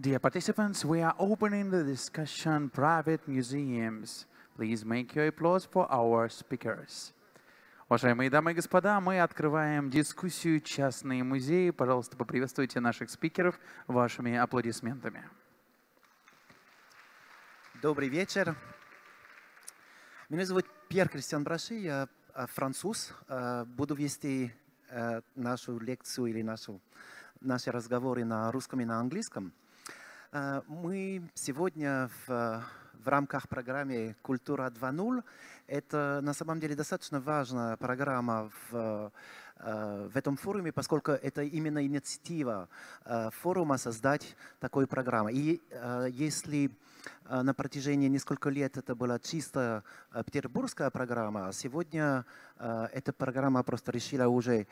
Dear participants, we are opening the discussion Private Museums. Please make your applause for our speakers. Уважаемые дамы и господа, мы открываем дискуссию «Частные музеи». Пожалуйста, поприветствуйте наших спикеров вашими аплодисментами. Добрый вечер. Меня зовут Пьер Кристиан Браши, я а, француз. А, буду вести а, нашу лекцию или нашу, наши разговоры на русском и на английском. Мы сегодня в, в рамках программы «Культура 2.0». Это на самом деле достаточно важная программа в, в этом форуме, поскольку это именно инициатива форума создать такую программу. И если на протяжении нескольких лет это была чисто петербургская программа, а сегодня эта программа просто решила уже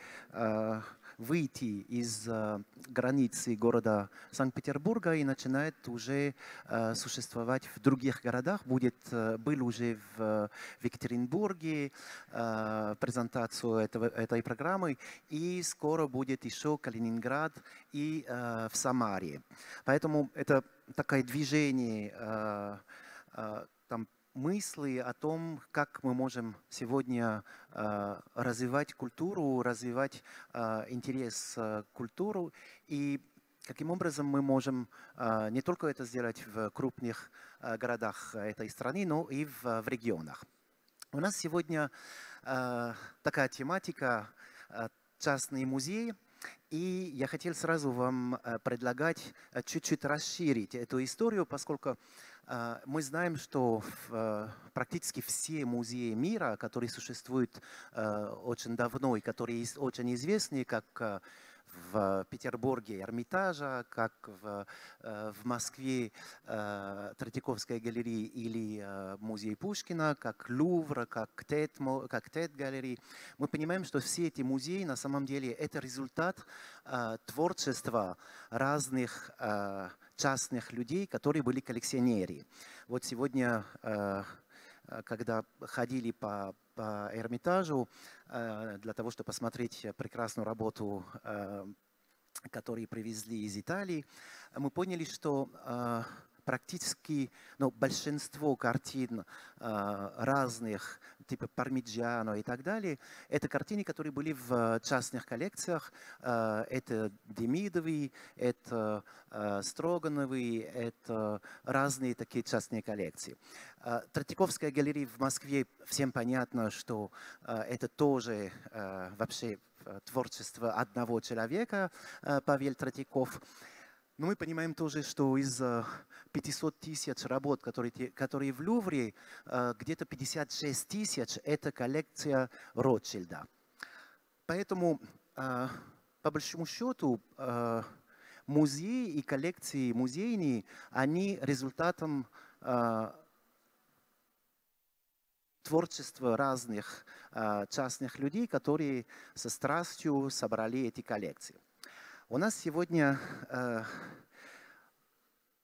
выйти из э, границы города Санкт-Петербурга и начинает уже э, существовать в других городах. Будет, э, был уже в, в Екатеринбурге презентацию этого, этой программы, и скоро будет еще Калининград и в Самаре. Поэтому это такое движение мысли о том, как мы можем сегодня э, развивать культуру, развивать э, интерес к культуру и каким образом мы можем э, не только это сделать в крупных э, городах этой страны, но и в, в регионах. У нас сегодня э, такая тематика э, частные музеи. И я хотел сразу вам предлагать чуть-чуть расширить эту историю, поскольку мы знаем, что э, практически все музеи мира, которые существуют э, очень давно и которые очень известны, как э, в Петербурге Эрмитажа, как в, в Москве Третьяковская галерея или музей Пушкина, как Лувр, как Тет, как Тет галерея. Мы понимаем, что все эти музеи на самом деле это результат творчества разных частных людей, которые были коллекционеры. Вот сегодня, э, э, когда ходили по, по Эрмитажу э, для того, чтобы посмотреть прекрасную работу, которую привезли из Италии, мы поняли, что практически ну, большинство картин разных, типа Пармиджиано и так далее, это картины, которые были в частных коллекциях. Э, это Демидовы, это э, Строгановы, это разные такие частные коллекции. Э, Третьяковская галерея в Москве, всем понятно, что э, это тоже э, вообще творчество одного человека, э, Павел Третьяков. Но мы понимаем тоже, что из 500 тысяч работ, которые, которые в Лувре, э, где-то 56 тысяч – это коллекция Ротшильда. Поэтому, э, по большому счету, э, музеи и коллекции музейные, они результатом творчества разных частных людей, которые со страстью собрали эти коллекции. У нас сегодня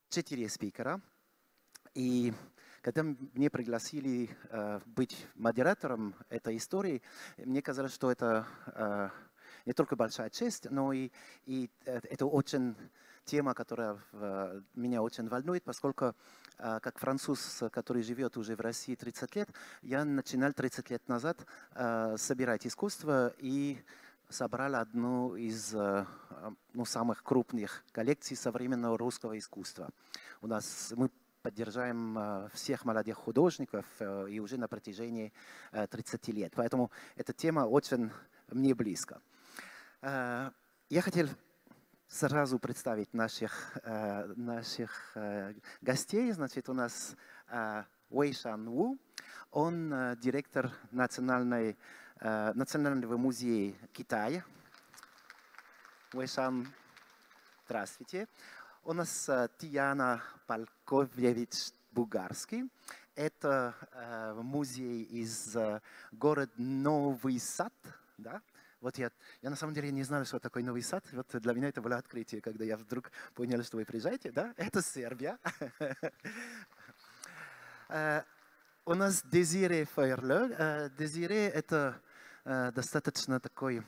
четыре спикера. И когда мне пригласили э, быть модератором этой истории, мне казалось, что это э, не только большая честь, но и, и это очень тема, которая в, меня очень волнует, поскольку э, как француз, который живет уже в России 30 лет, я начинал 30 лет назад э, собирать искусство и собрал одну из э, ну, самых крупных коллекций современного русского искусства. У нас мы поддерживаем э, всех молодых художников э, и уже на протяжении 30 лет. Поэтому эта тема очень мне близка. Я хотел сразу представить наших, наших гостей. Значит, у нас Уэй Шан Ву, он директор национальной Национального музея Китая. Уэшан, здравствуйте. У нас э, Тиана Пальковевич Бугарский. Это э, музей из города Новый Сад. Да? Вот я, я на самом деле не знал, что такое Новый Сад. Вот для меня это было открытие, когда я вдруг понял, что вы приезжаете. Да? Это Сербия. У нас Дезире Фейерле. Дезире – это Э, достаточно такой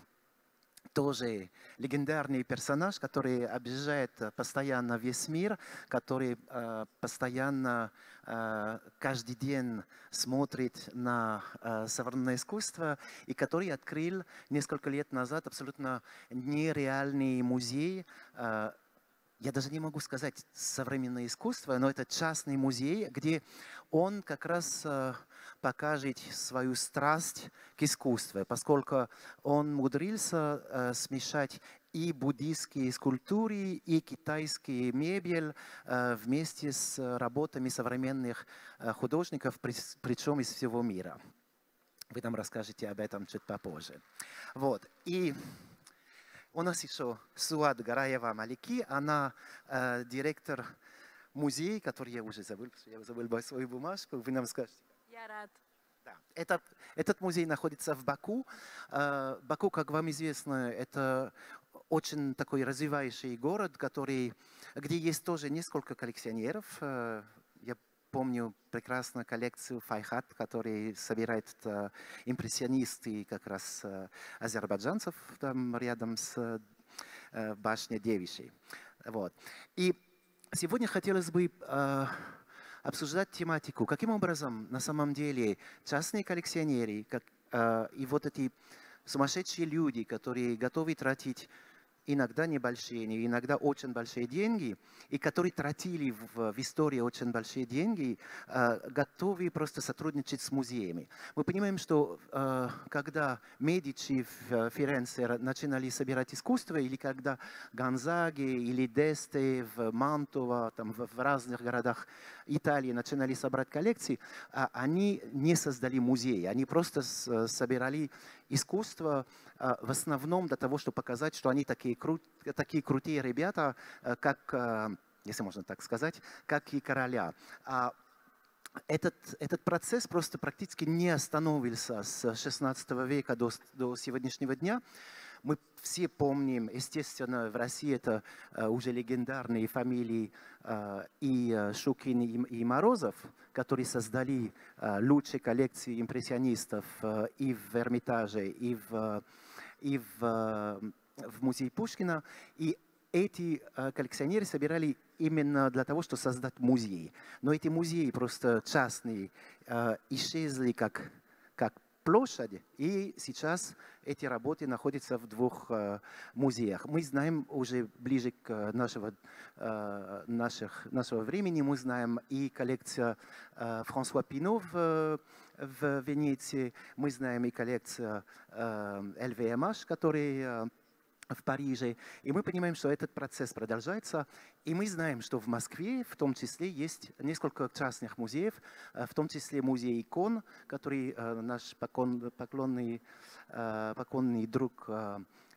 тоже легендарный персонаж, который объезжает постоянно весь мир, который э, постоянно э, каждый день смотрит на э, современное искусство и который открыл несколько лет назад абсолютно нереальный музей э, я даже не могу сказать современное искусство, но это частный музей, где он как раз э, покажет свою страсть к искусству, поскольку он мудрился э, смешать и буддийские скульптуры, и китайские мебель э, вместе с работами современных художников, причем из всего мира. Вы нам расскажете об этом чуть попозже. Вот. И у нас еще Суад Гараева Малики, она э, директор музея, который я уже забыл, я забыл свою бумажку, вы нам скажете. Я рад. Да. Этот, этот музей находится в Баку. Э, Баку, как вам известно, это очень такой развивающий город, который, где есть тоже несколько коллекционеров. Э, я помню прекрасную коллекцию Файхат, который собирает э, импрессионисты как раз азербайджанцев там рядом с башней Девичей. Вот. И сегодня хотелось бы обсуждать тематику, каким образом на самом деле частные коллекционеры как, э, и вот эти сумасшедшие люди, которые готовы тратить иногда небольшие, иногда очень большие деньги, и которые тратили в, в истории очень большие деньги, э, готовы просто сотрудничать с музеями. Мы понимаем, что э, когда Медичи в Ференце начинали собирать искусство, или когда Гонзаги или Десте в Мантово, там, в, в разных городах Италии начинали собрать коллекции, э, они не создали музеи, они просто с, собирали искусство э, в основном для того, чтобы показать, что они такие, кру такие крутые ребята, э, как, э, если можно так сказать, как и короля. А этот, этот процесс просто практически не остановился с 16 века до, до сегодняшнего дня. Мы все помним, естественно, в России это э, уже легендарные фамилии э, и э, Шукин, и, Морозов, которые создали лучшие коллекции импрессионистов и в Эрмитаже, и в, и в, в музее Пушкина. И эти коллекционеры собирали именно для того, чтобы создать музей. Но эти музеи просто частные исчезли как, как площадь, и сейчас эти работы находятся в двух э, музеях. Мы знаем уже ближе к нашего, э, наших, нашего времени, мы знаем и коллекция э, Франсуа Пино в, в Венеции, мы знаем и коллекция э, LVMH, который в Париже. И мы понимаем, что этот процесс продолжается. И мы знаем, что в Москве в том числе есть несколько частных музеев, э, в том числе музей икон, который э, наш поклонный, э, поклонный друг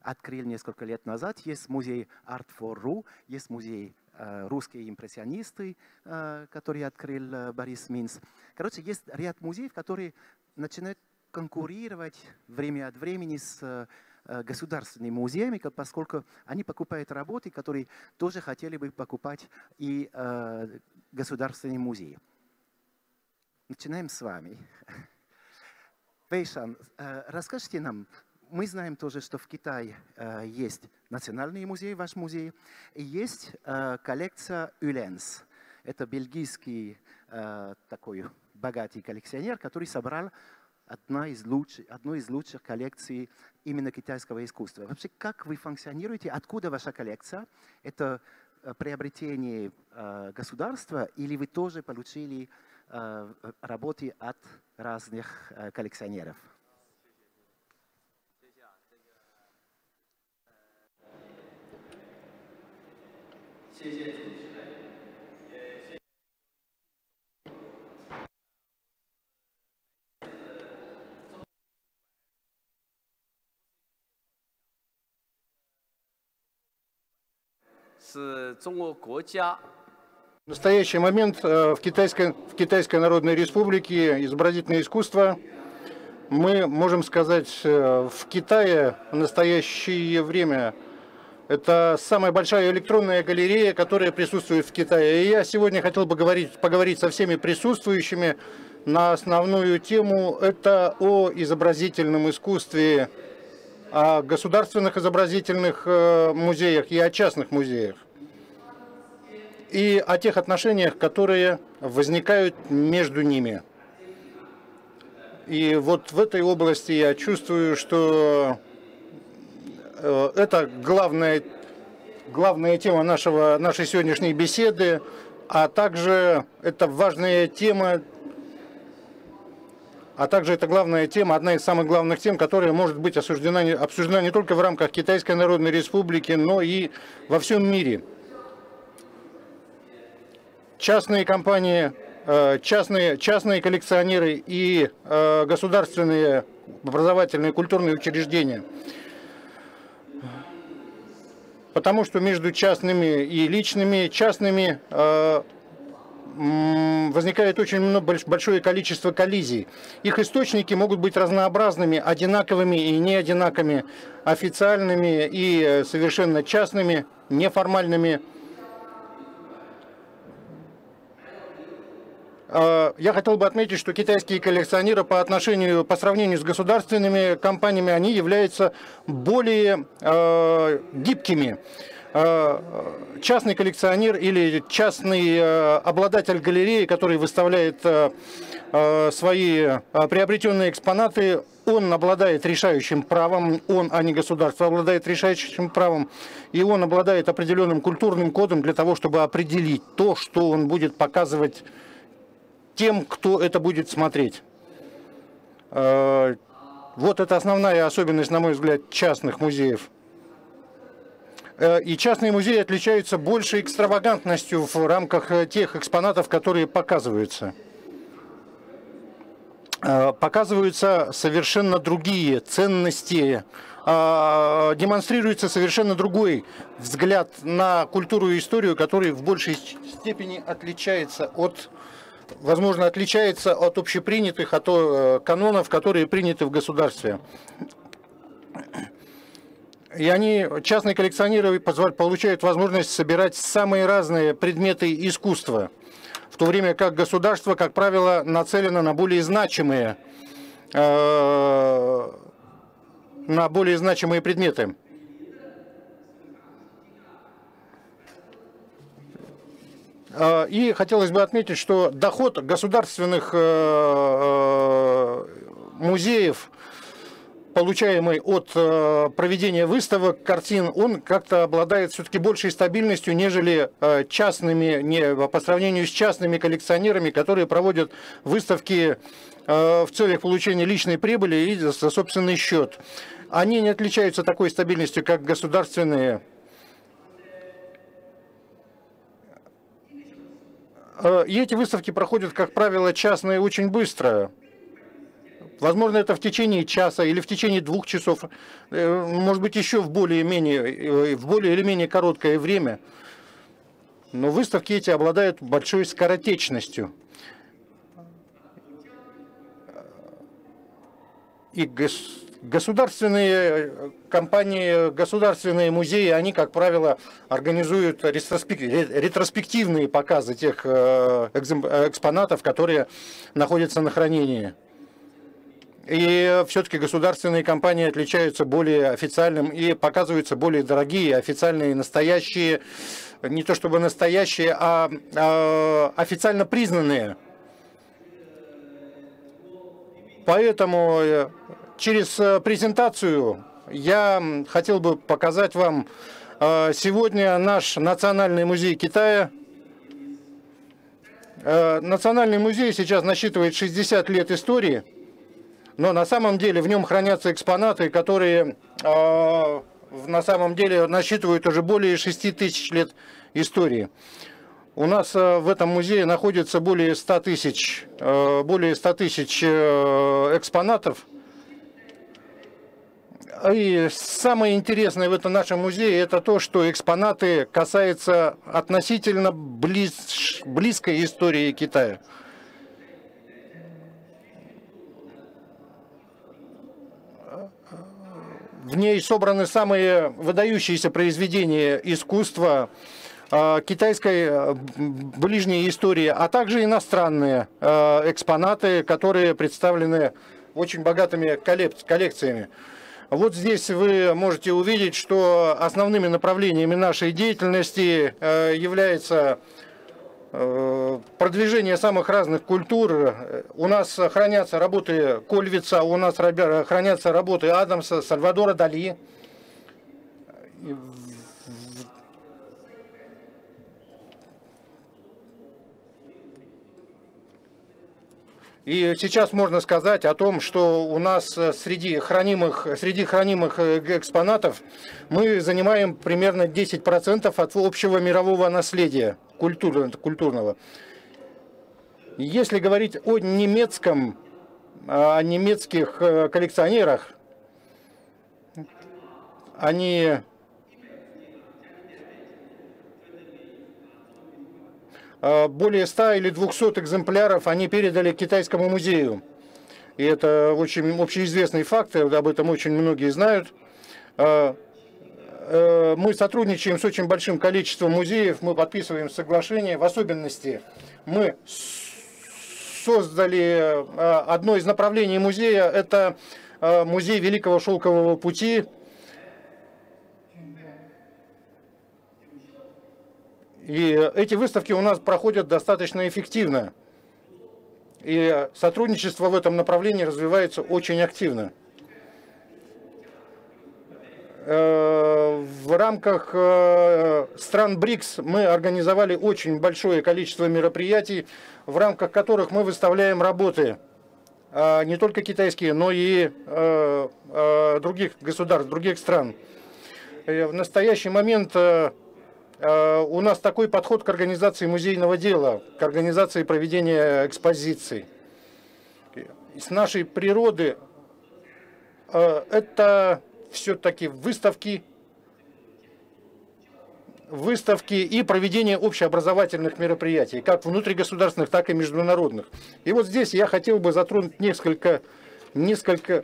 открыл несколько лет назад. Есть музей Art for Ru, есть музей русские импрессионисты, который открыл Борис Минц. Короче, есть ряд музеев, которые начинают конкурировать время от времени с государственными музеями, поскольку они покупают работы, которые тоже хотели бы покупать и э, государственные музеи. Начинаем с вами. Вейшан, э, расскажите нам, мы знаем тоже, что в Китае есть национальный музей, ваш музей, и есть коллекция Уленс. Это бельгийский такой богатый коллекционер, который собрал одна из лучших, одной из лучших коллекций именно китайского искусства. Вообще, как вы функционируете? Откуда ваша коллекция? Это э, приобретение э, государства или вы тоже получили э, работы от разных э, коллекционеров? Спасибо. В настоящий момент э, в Китайской, в Китайской Народной Республике изобразительное искусство, мы можем сказать, э, в Китае в настоящее время это самая большая электронная галерея, которая присутствует в Китае. И я сегодня хотел бы говорить, поговорить со всеми присутствующими на основную тему. Это о изобразительном искусстве о государственных изобразительных э, музеях и о частных музеях. И о тех отношениях, которые возникают между ними. И вот в этой области я чувствую, что э, это главная, главная тема нашего, нашей сегодняшней беседы, а также это важная тема а также это главная тема, одна из самых главных тем, которая может быть осуждена, обсуждена не только в рамках Китайской Народной Республики, но и во всем мире. Частные компании, э, частные, частные коллекционеры и э, государственные образовательные культурные учреждения. Потому что между частными и личными, частными э, возникает очень большое количество коллизий. Их источники могут быть разнообразными, одинаковыми и неодинаковыми, официальными и э, совершенно частными, неформальными. А, я хотел бы отметить, что китайские коллекционеры по отношению, по сравнению с государственными компаниями, они являются более э, гибкими. Э, частный коллекционер или частный э, обладатель галереи, который выставляет э, свои приобретенные экспонаты, он обладает решающим правом, он, а не государство, обладает решающим правом, и он обладает определенным культурным кодом для того, чтобы определить то, что он будет показывать тем, кто это будет смотреть. Вот это основная особенность, на мой взгляд, частных музеев. Э, и частные музеи отличаются большей экстравагантностью в рамках э, тех экспонатов, которые показываются. Э, показываются совершенно другие ценности, демонстрируется совершенно другой взгляд на культуру и историю, который в большей степени отличается от возможно, отличается от общепринятых, от канонов, которые приняты в государстве. И они, частные коллекционеры, получают возможность собирать самые разные предметы искусства, в то время как государство, как правило, нацелено на более значимые, э, на более значимые предметы. Э, и хотелось бы отметить, что доход государственных э, музеев получаемый от э, проведения выставок, картин, он как-то обладает все-таки большей стабильностью, нежели э, частными, не, по сравнению с частными коллекционерами, которые проводят выставки э, в целях получения личной прибыли и за, собственный счет. Они не отличаются такой стабильностью, как государственные. И эти выставки проходят, как правило, частные очень быстро. Возможно, это в течение часа или в течение двух часов, э, может быть, еще в более-менее, э, в более или менее короткое время. Но выставки эти обладают большой скоротечностью. И государственные э, компании, государственные музеи, они, как правило, организуют ретроспективные показы тех экспонатов, которые находятся на хранении. И все-таки государственные компании отличаются более официальным и показываются более дорогие, официальные, настоящие, не то чтобы настоящие, а, а официально признанные. Поэтому э, через э, презентацию я хотел бы показать вам э, сегодня наш Национальный музей Китая. Национальный музей сейчас насчитывает 60 лет истории но на самом деле в нем хранятся экспонаты, которые э, на самом деле насчитывают уже более 6 тысяч лет истории. У нас э, в этом музее находится более 100 тысяч, э, более 100 тысяч э, экспонатов. И самое интересное в этом нашем музее это то, что экспонаты касаются относительно близ, близкой истории Китая. В ней собраны самые выдающиеся произведения искусства а, китайской а, ближней истории, а также иностранные а, экспонаты, которые представлены очень богатыми коллекциями. Вот здесь вы можете увидеть, что основными направлениями нашей деятельности э, является э, продвижение самых разных культур. У нас хранятся работы Кольвица, у нас хранятся работы Адамса, Сальвадора Дали. И сейчас можно сказать о том, что у нас э, среди хранимых, среди хранимых э, экспонатов мы занимаем примерно 10% от общего мирового наследия культурного. Если говорить о немецком, о немецких э, коллекционерах, они более 100 или 200 экземпляров они передали китайскому музею. И это очень общеизвестный факт, об этом очень многие знают. А, э, мы сотрудничаем с очень большим количеством музеев, мы подписываем соглашения, в особенности мы создали одно из направлений музея, это музей Великого Шелкового пути, И эти выставки у нас проходят достаточно эффективно. И сотрудничество в этом направлении развивается очень активно. Э, в рамках э, стран БРИКС мы организовали очень большое количество мероприятий, в рамках которых мы выставляем работы а не только китайские, но и э, других государств, других стран. В настоящий момент у нас такой подход к организации музейного дела, к организации проведения экспозиций. С нашей природы э, это все-таки выставки, выставки и проведение общеобразовательных мероприятий, как внутригосударственных, так и международных. И вот здесь я хотел бы затронуть несколько, несколько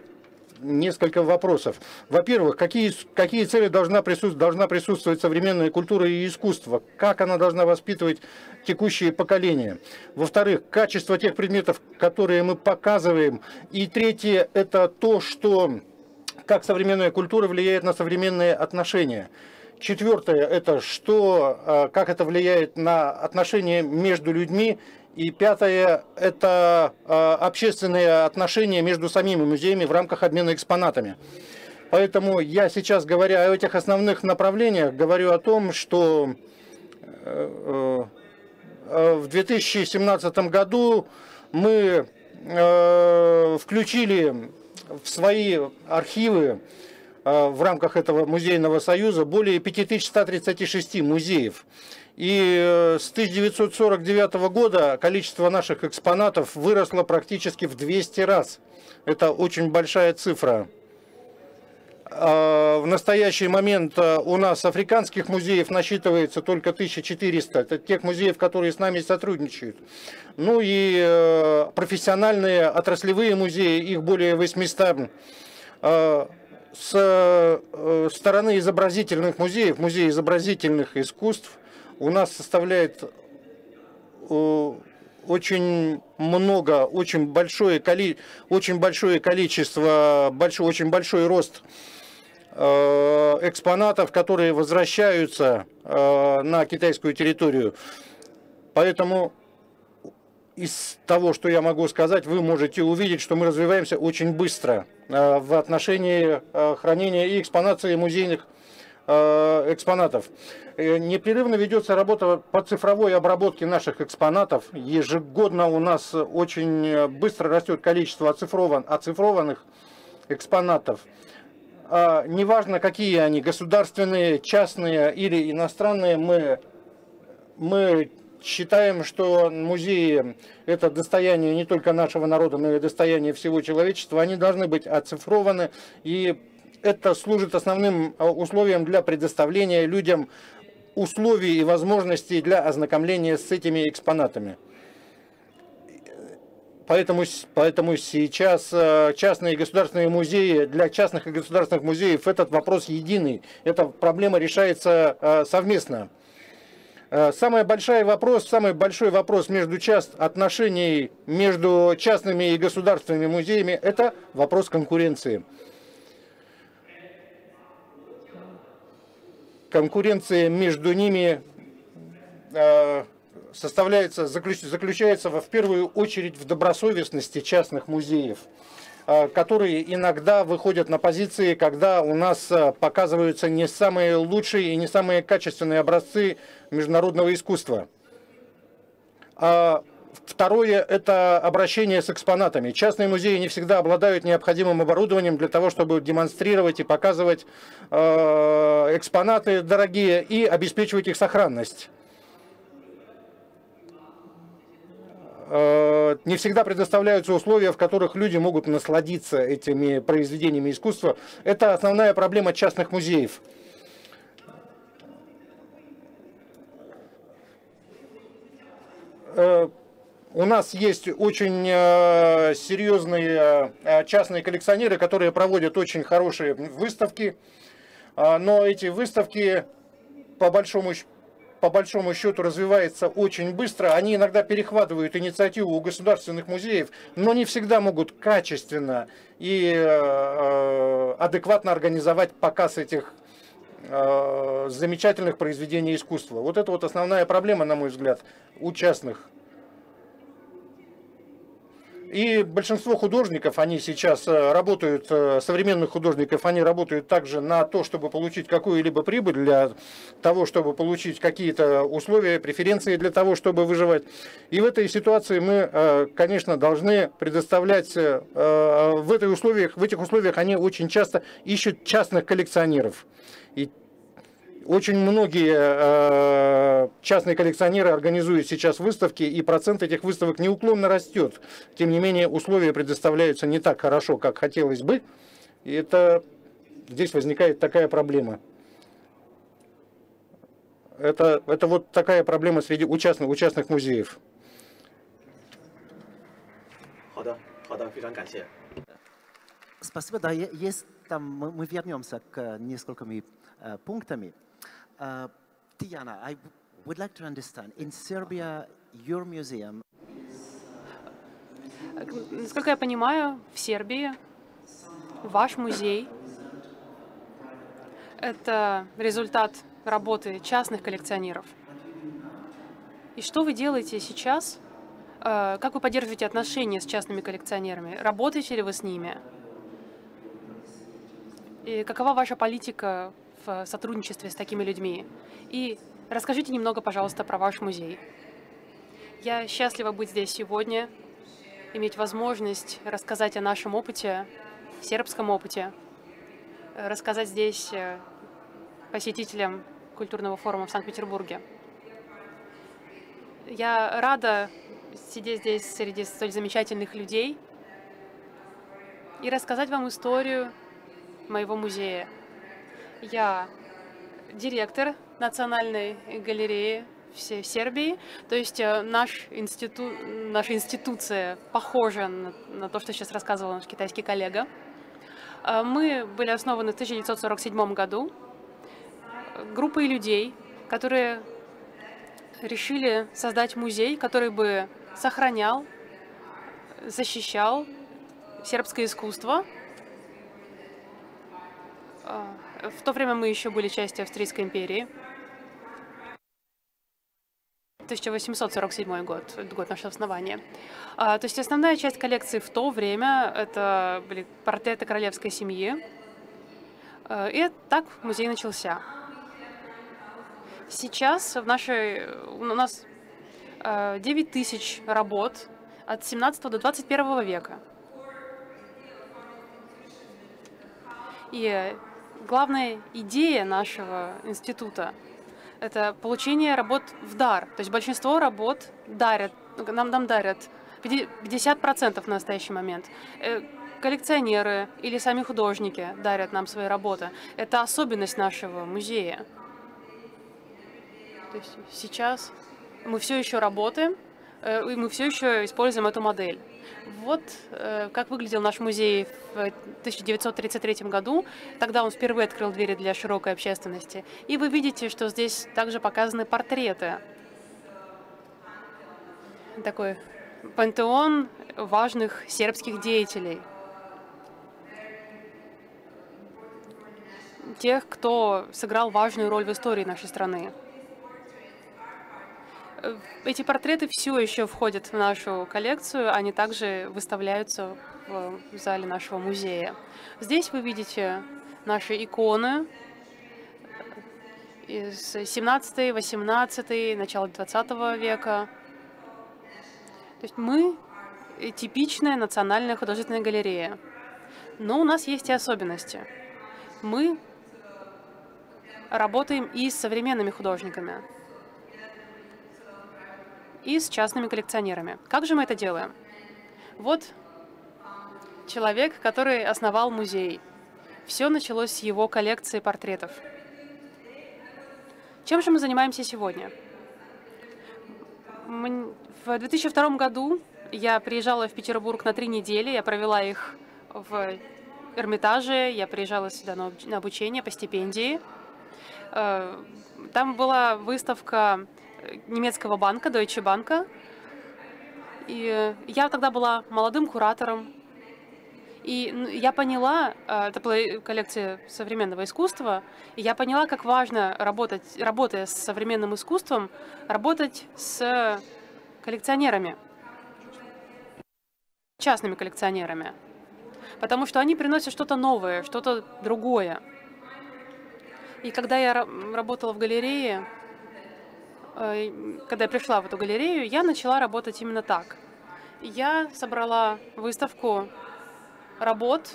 несколько вопросов. Во-первых, какие, какие цели должна присутствовать, должна присутствовать современная культура и искусство? Как она должна воспитывать текущие поколения? Во-вторых, качество тех предметов, которые мы показываем. И третье, это то, что как современная культура влияет на современные отношения. Четвертое, это что, а, как это влияет на отношения между людьми и пятое – это а, общественные отношения между самими музеями в рамках обмена экспонатами. Поэтому я сейчас, говоря о этих основных направлениях, говорю о том, что э, э, в 2017 году мы э, включили в свои архивы в рамках этого музейного союза более 5136 музеев. И э, с 1949 года количество наших экспонатов выросло практически в 200 раз. Это очень большая цифра. А, в настоящий момент э, у нас африканских музеев насчитывается только 1400. Это тех музеев, которые с нами сотрудничают. Ну и э, профессиональные отраслевые музеи, их более 800. А, с стороны изобразительных музеев, музей изобразительных искусств – у нас составляет э, очень много, очень большое, коли, очень большое количество, большой, очень большой рост э, экспонатов, которые возвращаются э, на китайскую территорию. Поэтому из того, что я могу сказать, вы можете увидеть, что мы развиваемся очень быстро в отношении хранения и экспонации музейных экспонатов. Э, непрерывно ведется работа по цифровой обработке наших экспонатов. Ежегодно у нас очень э, быстро растет количество оцифрован, оцифрованных экспонатов. А, неважно, какие они, государственные, частные или иностранные, мы, мы считаем, что музеи – это достояние не только нашего народа, но и достояние всего человечества. Они должны быть оцифрованы, и это служит основным э, условием для предоставления людям условий и возможностей для ознакомления с этими экспонатами. Поэтому, поэтому сейчас э, частные и государственные музеи, для частных и государственных музеев этот вопрос единый. Эта проблема решается э, совместно. Самый большой вопрос, самый большой вопрос между част, отношений между частными и государственными музеями – это вопрос конкуренции. Конкуренция между ними э, составляется, заключается в первую очередь в добросовестности частных музеев э, которые иногда выходят на позиции, когда у нас показываются не самые лучшие и не самые качественные образцы международного искусства. А Второе – это обращение с экспонатами. Частные музеи не всегда обладают необходимым оборудованием для того, чтобы демонстрировать и показывать э, экспонаты дорогие и обеспечивать их сохранность. Э, не всегда предоставляются условия, в которых люди могут насладиться этими произведениями искусства. Это основная проблема частных музеев. Uh у нас есть очень э, серьезные э, частные коллекционеры, которые проводят очень хорошие выставки. А, но эти выставки, по большому, по большому счету, развиваются очень быстро. Они иногда перехватывают инициативу у государственных музеев, но не всегда могут качественно и э, адекватно организовать показ этих замечательных произведений искусства. Вот это вот основная проблема, на мой взгляд, у частных и большинство художников, они сейчас э, работают, э, современных художников, они работают также на то, чтобы получить какую-либо прибыль, для того, чтобы получить какие-то условия, преференции для того, чтобы выживать. И в этой ситуации мы, э, конечно, должны предоставлять, в, этой условиях, в этих условиях они очень часто ищут частных коллекционеров. И очень многие э, частные коллекционеры организуют сейчас выставки, и процент этих выставок неуклонно растет. Тем не менее, условия предоставляются не так хорошо, как хотелось бы. И это здесь возникает такая проблема. Это, это вот такая проблема среди у частных, у частных музеев. Спасибо. Да, есть, там мы, мы вернемся к несколькими э, пунктами. Uh, Tiana, I would like to understand, in Serbia, your museum... Насколько я понимаю, в Сербии ваш музей — это результат работы частных коллекционеров. И что вы делаете сейчас? Э, как вы поддерживаете отношения с частными коллекционерами? Работаете ли вы с ними? И какова ваша политика сотрудничестве с такими людьми. И расскажите немного, пожалуйста, про ваш музей. Я счастлива быть здесь сегодня, иметь возможность рассказать о нашем опыте, сербском опыте, рассказать здесь э, посетителям культурного форума в Санкт-Петербурге. Я рада сидеть здесь среди столь замечательных людей и рассказать вам историю моего музея. Я директор Национальной галереи в Сербии. То есть э, наш институт, наша институция похожа на, на то, что сейчас рассказывал наш китайский коллега. Э, мы были основаны в 1947 году группой людей, которые решили создать музей, который бы сохранял, защищал сербское искусство, э, в то время мы еще были частью Австрийской империи. 1847 год, год нашего основания. А, то есть основная часть коллекции в то время это были портреты королевской семьи. А, и так музей начался. Сейчас в нашей, у нас 9 а, тысяч работ от 17 до 21 века. И главная идея нашего института – это получение работ в дар. То есть большинство работ дарят, нам, нам дарят 50% в настоящий момент. Э, коллекционеры или сами художники дарят нам свои работы. Это особенность нашего музея. То есть сейчас мы все еще работаем, и мы все еще используем эту модель. Вот э, как выглядел наш музей в 1933 году. Тогда он впервые открыл двери для широкой общественности. И вы видите, что здесь также показаны портреты. Такой пантеон важных сербских деятелей. тех, кто сыграл важную роль в истории нашей страны. Э, эти портреты все еще входят в нашу коллекцию, они также выставляются в зале нашего музея. Здесь вы видите наши иконы из 17 18 начала 20 века. То есть мы типичная национальная художественная галерея. Но у нас есть и особенности. Мы работаем и с современными художниками и с частными коллекционерами. Как же мы это делаем? Вот человек, который основал музей. Все началось с его коллекции портретов. Чем же мы занимаемся сегодня? В 2002 году я приезжала в Петербург на три недели, я провела их в Эрмитаже, я приезжала сюда на обучение по стипендии. Э, там была выставка немецкого банка, Deutsche Bank. И я тогда была молодым куратором. И я поняла, э, это была коллекция современного искусства, и я поняла, как важно работать, работая с современным искусством, работать с коллекционерами, частными коллекционерами. Потому что они приносят что-то новое, что-то другое. И когда я работала в галерее, когда я пришла в эту галерею, я начала работать именно так. Я собрала выставку работ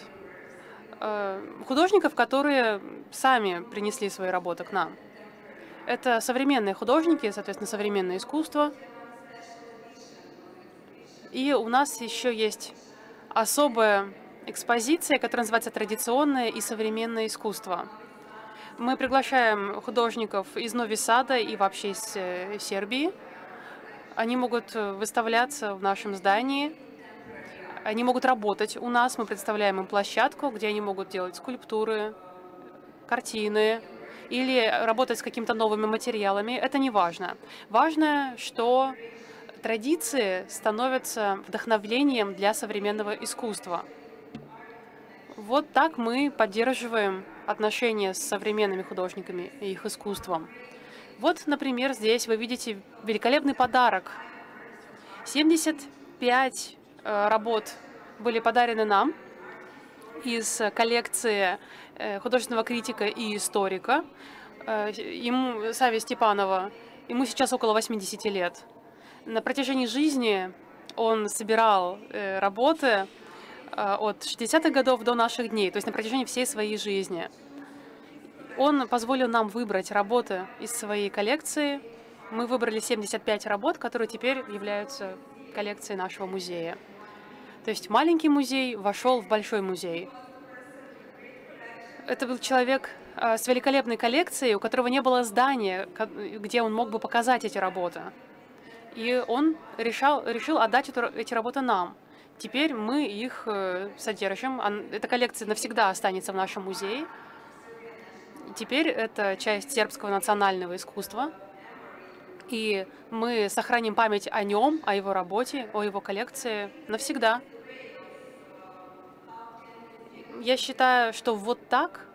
э, художников, которые сами принесли свои работы к нам. Это современные художники, соответственно, современное искусство. И у нас еще есть особая экспозиция, которая называется «Традиционное и современное искусство». Мы приглашаем художников из Нови Сада и вообще из э, Сербии. Они могут э, выставляться в нашем здании. Они могут работать у нас. Мы представляем им площадку, где они могут делать скульптуры, картины или работать с какими-то новыми материалами. Это не важно. Важно, что традиции становятся вдохновлением для современного искусства. Вот так мы поддерживаем отношения с современными художниками и их искусством. Вот, например, здесь вы видите великолепный подарок. 75 э, работ были подарены нам из коллекции э, художественного критика и историка. Э, ему, Сави Степанова, ему сейчас около 80 лет. На протяжении жизни он собирал работы от 60-х годов до наших дней, то есть на протяжении всей своей жизни. Он позволил нам выбрать работы из своей коллекции. Мы выбрали 75 работ, которые теперь являются коллекцией нашего музея. То есть маленький музей вошел в большой музей. Это был человек э, с великолепной коллекцией, у которого не было здания, где он мог бы показать эти работы. И он решал, решил отдать эти работы нам. Теперь мы их э, содержим. Эта коллекция навсегда останется в нашем музее. Теперь это часть сербского национального искусства. И мы сохраним память о нем, о его работе, о его коллекции навсегда. Я считаю, что вот так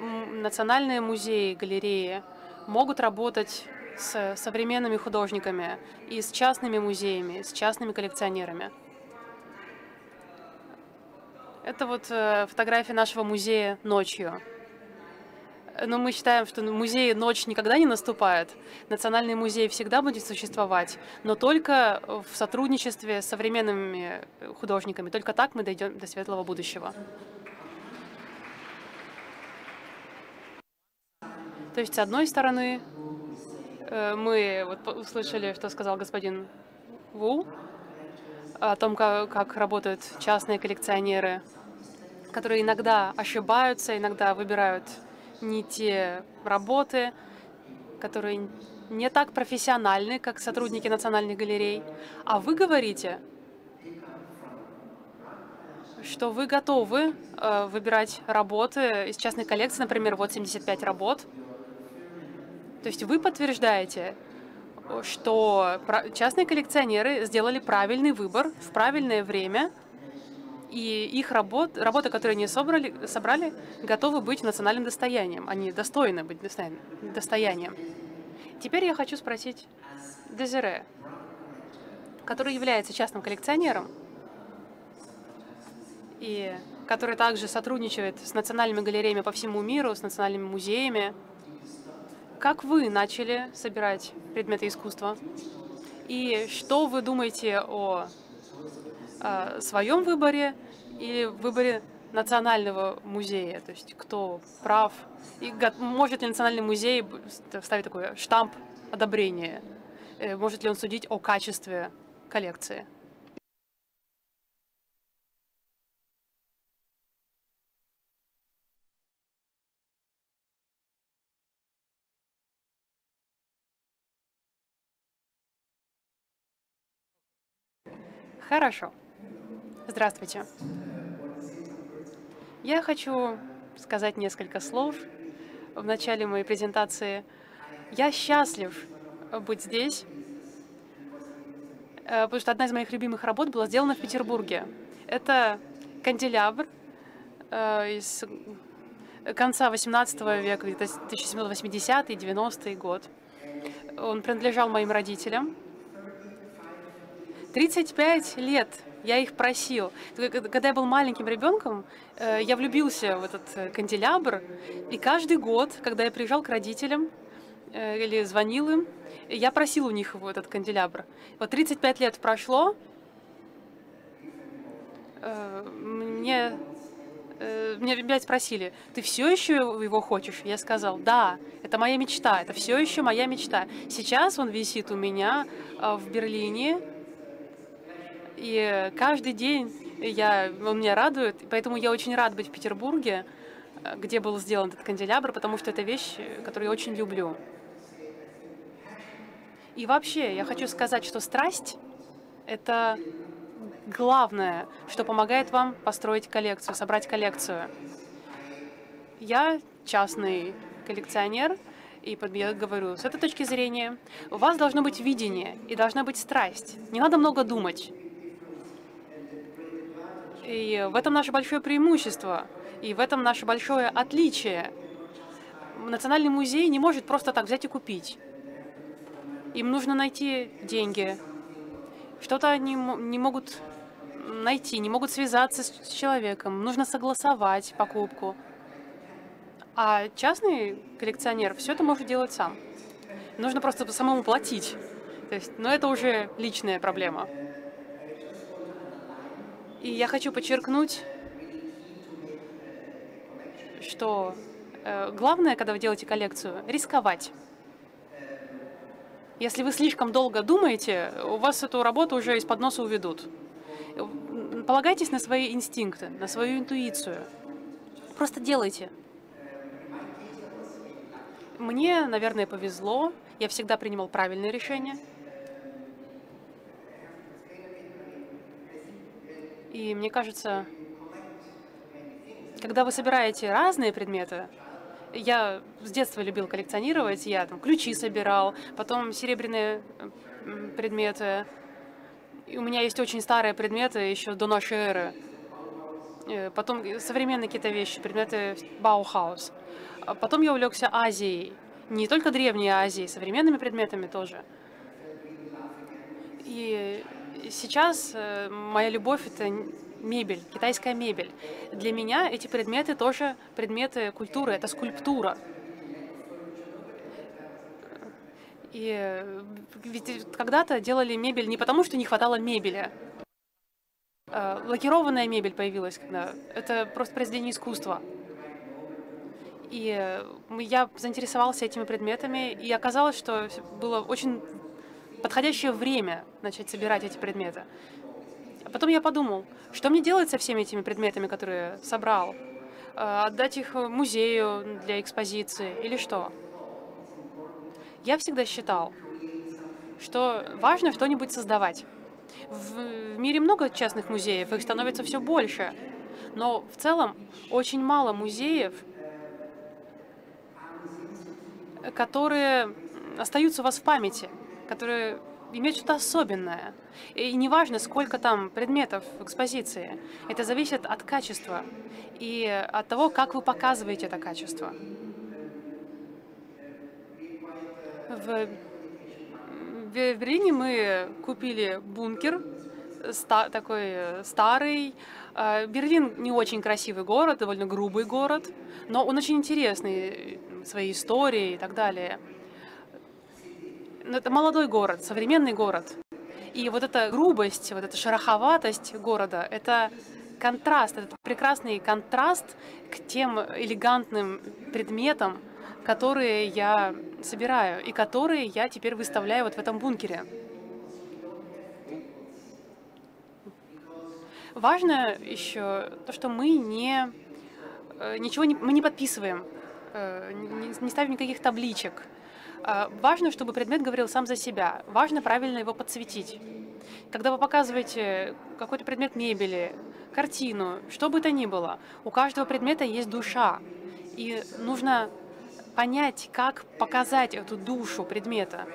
национальные музеи, галереи могут работать с современными художниками и с частными музеями, с частными коллекционерами. Это вот э, фотография нашего музея ночью. Но мы считаем, что музей ночь никогда не наступает. Национальный музей всегда будет существовать, но только в сотрудничестве с современными художниками. Только так мы дойдем до светлого будущего. То есть, с одной стороны, э, мы вот услышали, что сказал господин Ву, о том, как работают частные коллекционеры которые иногда ошибаются, иногда выбирают не те работы, которые не так профессиональны, как сотрудники национальных галерей. А вы говорите, что вы готовы э, выбирать работы из частной коллекции, например, вот 75 работ. То есть вы подтверждаете, что частные коллекционеры сделали правильный выбор в правильное время – И их работ, работы, которые они собрали, собрали, готовы быть национальным достоянием. Они достойны быть достоянием. Теперь я хочу спросить Дезире, который является частным коллекционером и который также сотрудничает с национальными галереями по всему миру, с национальными музеями. Как вы начали собирать предметы искусства? И что вы думаете о, о своем выборе или выборе национального музея? То есть кто прав? И может ли национальный музей ставить такой штамп одобрения? Э, может ли он судить о качестве коллекции? Хорошо. Здравствуйте. Я хочу сказать несколько слов в начале моей презентации. Я счастлив быть здесь, э, потому что одна из моих любимых работ была сделана в Петербурге. Это канделябр э, из конца 18 века, где-то 1780-90 год. Он принадлежал моим родителям. 35 лет я их просил. Когда я был маленьким ребенком, э, я влюбился в этот э, канделябр, и каждый год, когда я приезжал к родителям э, или звонил им, я просил у них его этот канделябр. Вот 35 лет прошло, мне меня опять спросили, ты все еще его хочешь? Я сказал, да, это моя мечта, это все еще моя мечта. Сейчас он висит у меня в Берлине, и каждый день я, он меня радует, поэтому я очень рад быть в Петербурге, где был сделан этот канделябр, потому что это вещь, которую я очень люблю. И вообще, я хочу сказать, что страсть — это главное, что помогает вам построить коллекцию, собрать коллекцию. Я частный коллекционер, и я говорю, с этой точки зрения, у вас должно быть видение и должна быть страсть. Не надо много думать. И в этом наше большое преимущество, и в этом наше большое отличие. Национальный музей не может просто так взять и купить. Им нужно найти деньги. Что-то они не могут найти, не могут связаться с человеком. Нужно согласовать покупку. А частный коллекционер все это может делать сам. Нужно просто самому платить. Но это уже личная проблема. И я хочу подчеркнуть, что э, главное, когда вы делаете коллекцию, рисковать. Если вы слишком долго думаете, у вас эту работу уже из-под носа уведут. Полагайтесь на свои инстинкты, на свою интуицию. Просто делайте. Мне, наверное, повезло. Я всегда принимал правильные решения. И мне кажется, когда вы собираете разные предметы, я с детства любил коллекционировать, я там ключи собирал, потом серебряные предметы. И у меня есть очень старые предметы еще до нашей эры. Э, потом современные какие-то вещи, предметы Баухаус. А потом я увлекся Азией. Не только Древней Азией, современными предметами тоже. И сейчас э, моя любовь — это мебель, китайская мебель. Для меня эти предметы тоже предметы культуры, это скульптура. И э, ведь когда-то делали мебель не потому, что не хватало мебели. Э, лакированная мебель появилась, когда это просто произведение искусства. И я заинтересовался этими предметами, и оказалось, что было очень подходящее время начать собирать эти предметы. А потом я подумал, что мне делать со всеми этими предметами, которые собрал? Э, отдать их музею для экспозиции или что? Я всегда считал, что важно что-нибудь создавать. В мире много частных музеев, их становится все больше. Но в целом очень мало музеев, которые остаются у вас в памяти которые иметь что-то особенное. И неважно, сколько там предметов в экспозиции. Это зависит от качества и от того, как вы показываете это качество. В, в Берлине мы купили бункер, ста, такой э, старый. Э, Берлин не очень красивый город, довольно грубый город, но он очень интересный своей историей и так далее. Но это молодой город, современный город. И вот эта грубость, вот эта шероховатость города, это контраст, это прекрасный контраст к тем элегантным предметам, которые я собираю и которые я теперь выставляю вот в этом бункере. Важно еще то, что мы не э, ничего не, мы не подписываем, э, не ставим никаких табличек. Э, важно, чтобы предмет говорил сам за себя. Важно правильно его подсветить. Когда вы показываете какой-то предмет мебели, картину, что бы то ни было, у каждого предмета есть душа. И нужно понять, как показать эту душу предмета.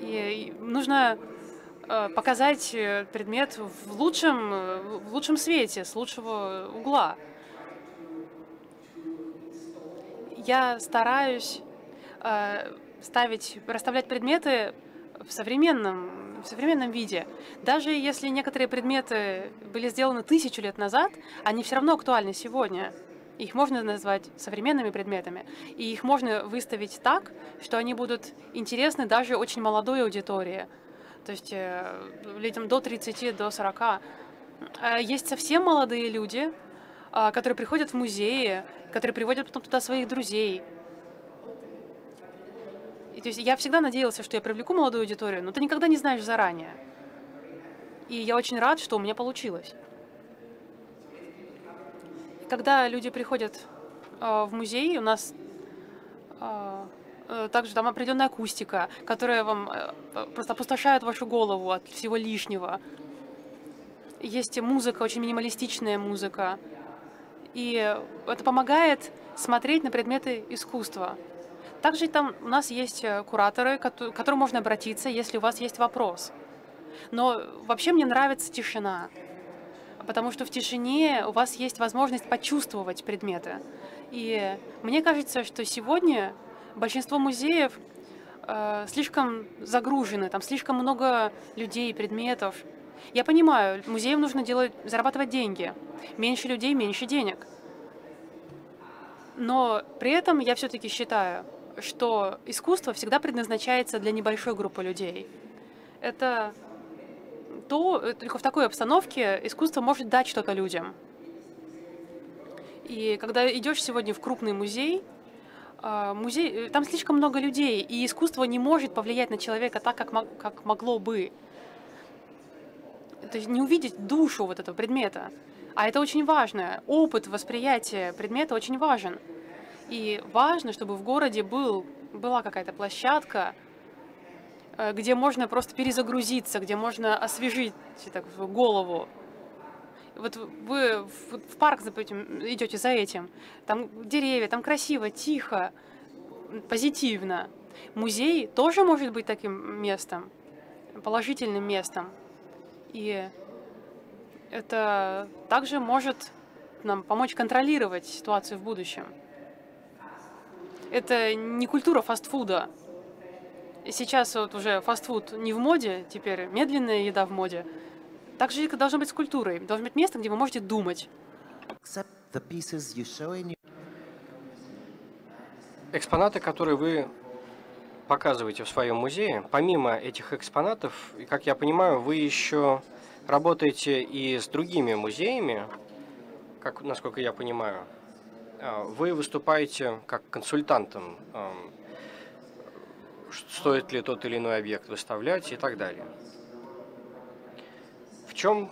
И нужно э, показать предмет в лучшем, э, в лучшем свете, с лучшего угла. Я стараюсь ставить, расставлять предметы в современном в современном виде. Даже если некоторые предметы были сделаны тысячу лет назад, они все равно актуальны сегодня. Их можно назвать современными предметами, и их можно выставить так, что они будут интересны даже очень молодой аудитории, то есть э, людям до 30, до 40. Э, есть совсем молодые люди, э, которые приходят в музеи, которые приводят потом туда своих друзей, то есть я всегда надеялся, что я привлеку молодую аудиторию, но ты никогда не знаешь заранее. И я очень рад, что у меня получилось. Когда люди приходят э, в музей, у нас э, э, также там определенная акустика, которая вам э, просто опустошает вашу голову от всего лишнего. Есть музыка, очень минималистичная музыка. И это помогает смотреть на предметы искусства. Также там у нас есть э, кураторы, к которым можно обратиться, если у вас есть вопрос. Но вообще мне нравится тишина, потому что в тишине у вас есть возможность почувствовать предметы. И мне кажется, что сегодня большинство музеев э, слишком загружены, там слишком много людей, предметов. Я понимаю, музеям нужно делать, зарабатывать деньги. Меньше людей, меньше денег. Но при этом я все-таки считаю, что искусство всегда предназначается для небольшой группы людей. Это то, только в такой обстановке искусство может дать что-то людям. И когда идешь сегодня в крупный музей, а, музей, там слишком много людей, и искусство не может повлиять на человека так, как, как могло бы. То есть не увидеть душу вот этого предмета. А это очень важно. Опыт восприятия предмета очень важен. И важно, чтобы в городе был, была какая-то площадка, э, где можно просто перезагрузиться, где можно освежить так, голову. Вот вы в парк идете за этим, там деревья, там красиво, тихо, позитивно. Музей тоже может быть таким местом, положительным местом. И это также может нам помочь контролировать ситуацию в будущем. Это не культура фастфуда. Сейчас вот уже фастфуд не в моде, теперь медленная еда в моде. Так же должно быть с культурой. Должно быть место, где вы можете думать. Экспонаты, которые вы показываете в своем музее, помимо этих экспонатов, как я понимаю, вы еще работаете и с другими музеями, как, насколько я понимаю. А, вы выступаете как консультантом, стоит ли тот или иной объект выставлять и так далее. В чем,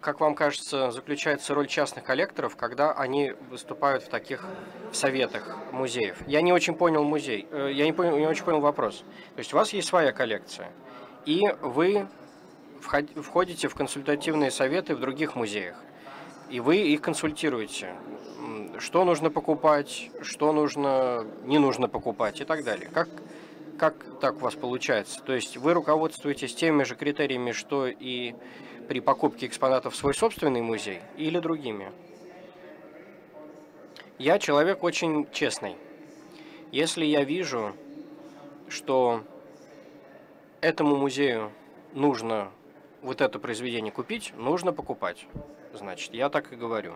как вам кажется, заключается роль частных коллекторов, когда они выступают в таких советах музеев? Я не очень понял музей, э, я не, понял, не очень понял вопрос. То есть у вас есть своя коллекция, и вы входите в консультативные советы в других музеях, и вы их консультируете что нужно покупать, что нужно, не нужно покупать и так далее. Как, как так у вас получается? То есть вы руководствуетесь теми же критериями, что и при покупке экспонатов свой собственный музей или другими? Я человек очень честный. Если я вижу, что этому музею нужно вот это произведение купить, нужно покупать. Значит, я так и говорю.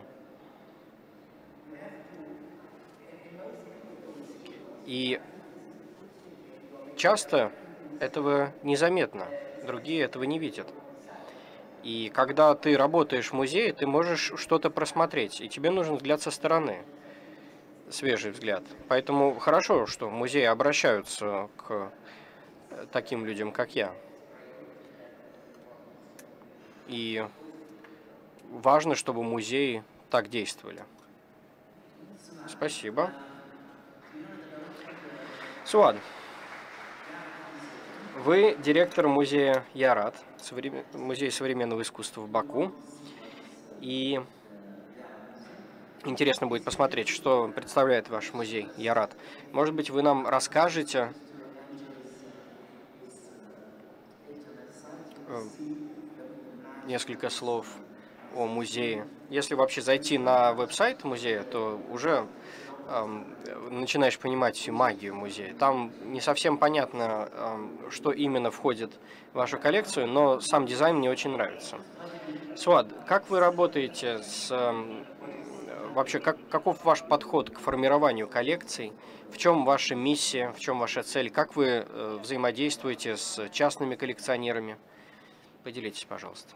И часто этого незаметно, другие этого не видят. И когда ты работаешь в музее, ты можешь что-то просмотреть, и тебе нужен взгляд со стороны, свежий взгляд. Поэтому хорошо, что музеи обращаются к таким людям, как я. И важно, чтобы музеи так действовали. Спасибо. Суад, вы директор музея Ярат, музея современного искусства в Баку. И интересно будет посмотреть, что представляет ваш музей Ярат. Может быть, вы нам расскажете э, несколько слов о музее. Если вообще зайти на веб-сайт музея, то уже начинаешь понимать всю магию музея. Там не совсем понятно, что именно входит в вашу коллекцию, но сам дизайн мне очень нравится. Суад, как вы работаете с... Вообще, как, каков ваш подход к формированию коллекций? В чем ваша миссия, в чем ваша цель? Как вы э, взаимодействуете с частными коллекционерами? Поделитесь, пожалуйста.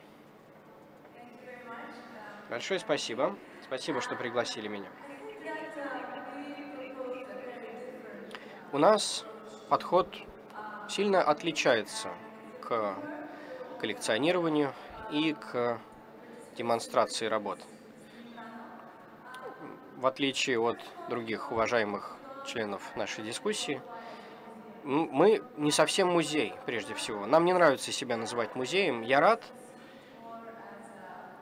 Большое спасибо. Спасибо, что пригласили меня. У нас подход сильно отличается к коллекционированию и к демонстрации работ. В отличие от других уважаемых членов нашей дискуссии, мы не совсем музей, прежде всего. Нам не нравится себя называть музеем. Я рад.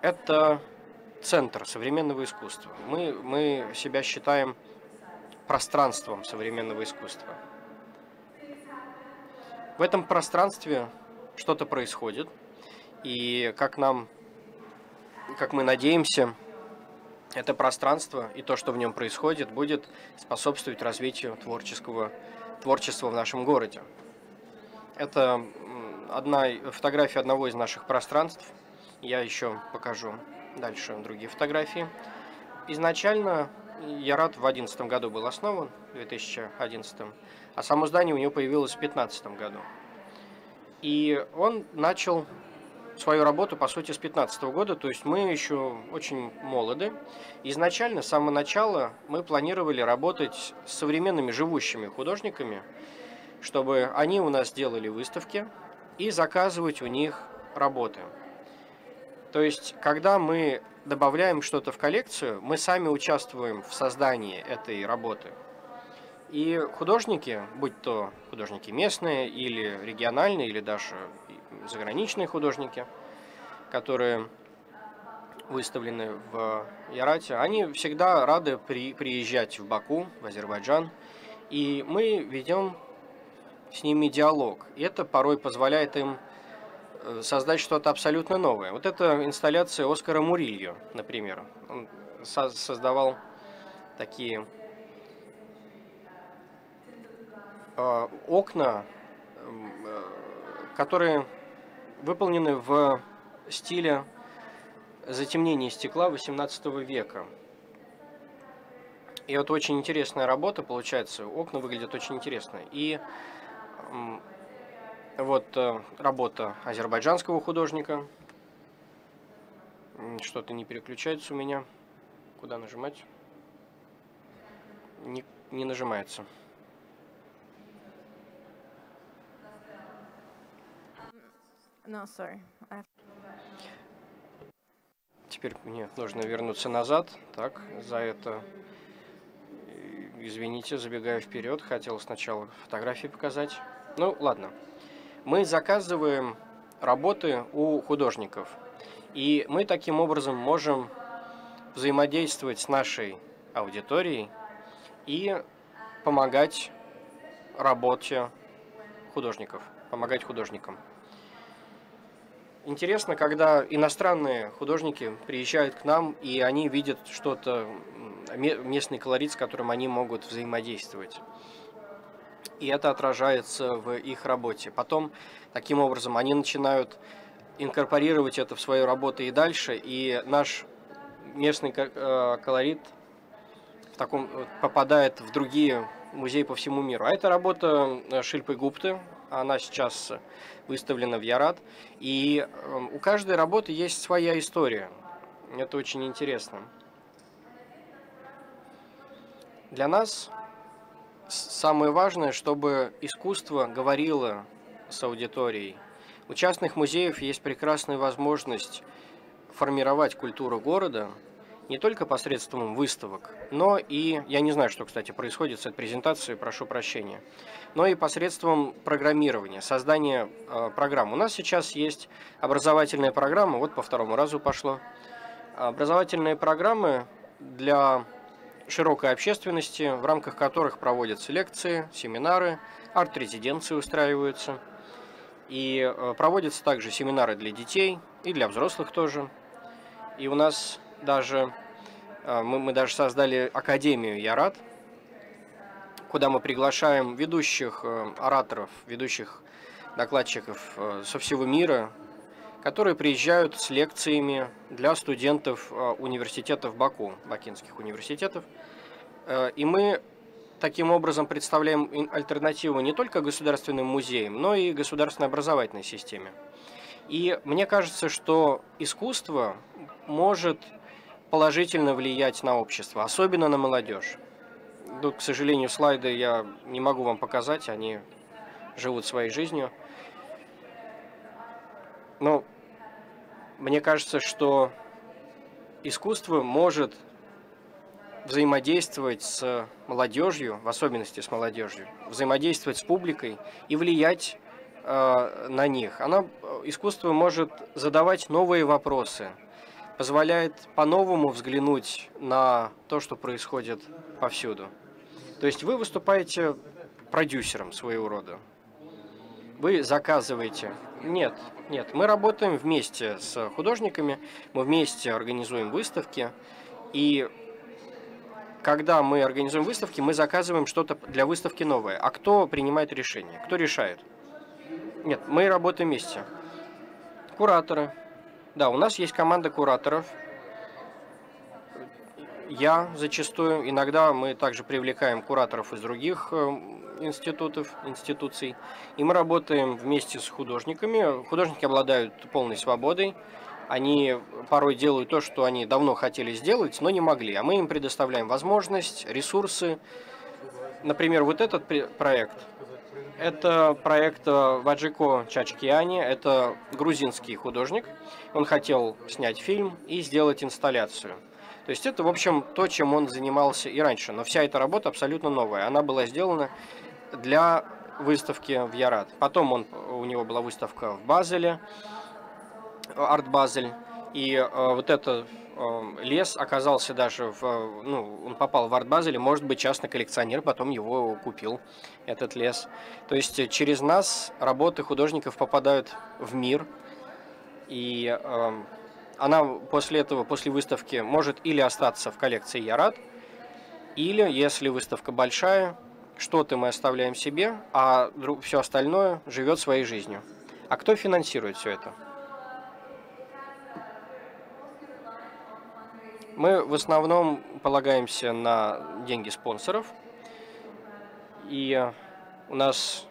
Это центр современного искусства. Мы, мы себя считаем пространством современного искусства. В этом пространстве что-то происходит, и как нам, как мы надеемся, это пространство и то, что в нем происходит, будет способствовать развитию творческого, творчества в нашем городе. Это одна фотография одного из наших пространств. Я еще покажу Дальше другие фотографии. Изначально Ярат в 2011 году был основан, в 2011, а само здание у него появилось в 2015 году. И он начал свою работу, по сути, с 2015 года, то есть мы еще очень молоды. Изначально, с самого начала, мы планировали работать с современными живущими художниками, чтобы они у нас делали выставки и заказывать у них работы. То есть, когда мы добавляем что-то в коллекцию, мы сами участвуем в создании этой работы. И художники, будь то художники местные или региональные, или даже заграничные художники, которые выставлены в Ярате, они всегда рады при, приезжать в Баку, в Азербайджан, и мы ведем с ними диалог. И это порой позволяет им создать что-то абсолютно новое. Вот это инсталляция Оскара Мурильо, например. Он со создавал такие э, окна, э, которые выполнены в стиле затемнения стекла XVIII века. И вот очень интересная работа получается. Окна выглядят очень интересно. И вот э, работа азербайджанского художника. Что-то не переключается у меня. Куда нажимать? Не, не нажимается. No, sorry. Have... Теперь мне нужно вернуться назад. Так, за это э, извините, забегаю вперед. Хотел сначала фотографии показать. Ну, ладно мы заказываем работы у художников. И мы таким образом можем взаимодействовать с нашей аудиторией и помогать работе художников, помогать художникам. Интересно, когда иностранные художники приезжают к нам, и они видят что-то, местный колорит, с которым они могут взаимодействовать. И это отражается в их работе. Потом, таким образом, они начинают инкорпорировать это в свою работу и дальше, и наш местный э, колорит в таком, попадает в другие музеи по всему миру. А это работа э, Шильпы Гупты, она сейчас выставлена в Ярад, и эм, у каждой работы есть своя история. Это очень интересно. Для нас самое важное, чтобы искусство говорило с аудиторией. У частных музеев есть прекрасная возможность формировать культуру города – не только посредством выставок, но и, я не знаю, что, кстати, происходит с этой презентацией, прошу прощения, но и посредством программирования, создания э, программ. У нас сейчас есть образовательная программа, вот по второму разу пошло. Образовательные программы для широкой общественности, в рамках которых проводятся лекции, семинары, арт-резиденции устраиваются. И э, проводятся также семинары для детей и для взрослых тоже. И у нас даже, э, мы, мы даже создали Академию Ярат, куда мы приглашаем ведущих э, ораторов, ведущих докладчиков со всего мира, которые приезжают с лекциями для студентов университетов Баку, бакинских университетов. И мы таким образом представляем альтернативу не только государственным музеям, но и государственной образовательной системе. И мне кажется, что искусство может положительно влиять на общество, особенно на молодежь. Тут, к сожалению, слайды я не могу вам показать, они живут своей жизнью. Но мне кажется, что искусство может взаимодействовать с молодежью, в особенности с молодежью, взаимодействовать с публикой и влиять э, на них. Оно, искусство может задавать новые вопросы, позволяет по-новому взглянуть на то, что происходит повсюду. То есть вы выступаете продюсером своего рода. Вы заказываете. Нет, нет, мы работаем вместе с художниками, мы вместе организуем выставки, и когда мы организуем выставки, мы заказываем что-то для выставки новое. А кто принимает решение? Кто решает? Нет, мы работаем вместе. Кураторы, да, у нас есть команда кураторов. Я зачастую, иногда мы также привлекаем кураторов из других э, институтов, институций. И мы работаем вместе с художниками. Художники обладают полной свободой. Они порой делают то, что они давно хотели сделать, но не могли. А мы им предоставляем возможность, ресурсы. Например, вот этот проект – это проект э, Ваджико Чачкиани, это грузинский художник. Он хотел снять фильм и сделать инсталляцию. То есть это, в общем, то, чем он занимался и раньше. Но вся эта работа абсолютно новая. Она была сделана для выставки в Ярат. Потом он, у него была выставка в Базеле, Арт Базель. И э, вот это Эм, лес оказался даже в, ну, он попал в арт-базеле, может быть, частный коллекционер потом его купил, этот лес. То есть через нас работы художников попадают в мир, и э, она после этого, после выставки, может или остаться в коллекции Ярат, или, если выставка большая, что-то мы оставляем себе, а все остальное живет своей жизнью. А кто финансирует все это? Мы в основном полагаемся на деньги спонсоров. И у нас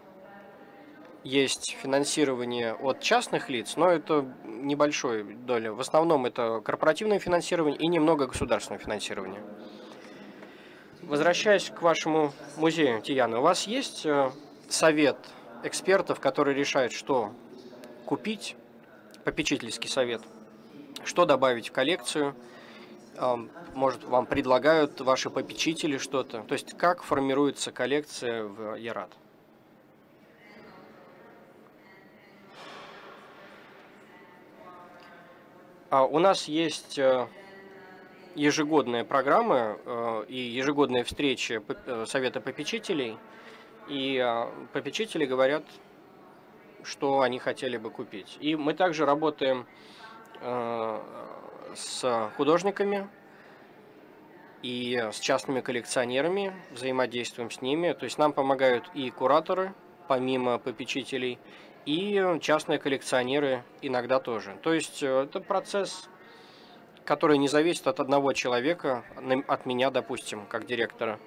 есть финансирование от частных лиц, но это небольшая доля. В основном это корпоративное финансирование и немного государственное финансирование. Возвращаясь к вашему музею, Тияна, у вас есть э, совет экспертов, который решает, что купить, попечительский совет, что добавить в коллекцию – может, вам предлагают ваши попечители что-то? То есть, как формируется коллекция в Ярат? А у нас есть ежегодные программы э, и ежегодные встречи э, Совета попечителей, и э, попечители говорят, что они хотели бы купить. И мы также работаем с художниками и с частными коллекционерами, взаимодействуем с ними. То есть нам помогают и кураторы, помимо попечителей, и частные коллекционеры иногда тоже. То есть это процесс который не зависит от одного человека, от меня, допустим, как директора.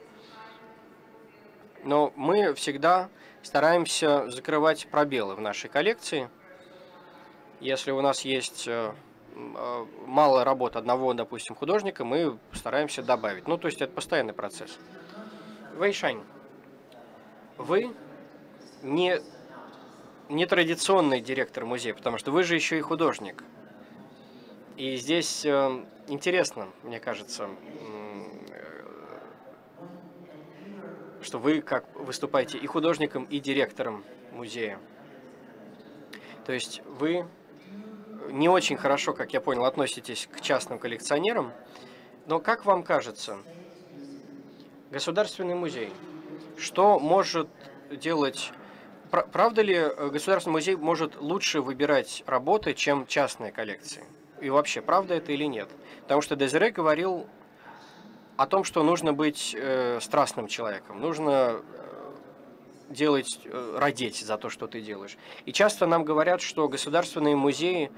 Но мы всегда стараемся закрывать пробелы в нашей коллекции. Если у нас есть э, э, мало работ одного, допустим, художника, мы стараемся добавить. Ну, то есть это постоянный процесс. Вэйшань, вы не, не традиционный директор музея, потому что вы же еще и художник – и здесь э, интересно, мне кажется, э, что вы как выступаете и художником, и директором музея. То есть вы не очень хорошо, как я понял, относитесь к частным коллекционерам, но как вам кажется, Государственный музей, что может делать Правда ли э, Государственный музей может лучше выбирать работы, чем частные коллекции? И вообще, правда это или нет. Потому что Дезире говорил о том, что нужно быть э, страстным человеком, нужно э, делать, э, родить за то, что ты делаешь. И часто нам говорят, что государственные музеи,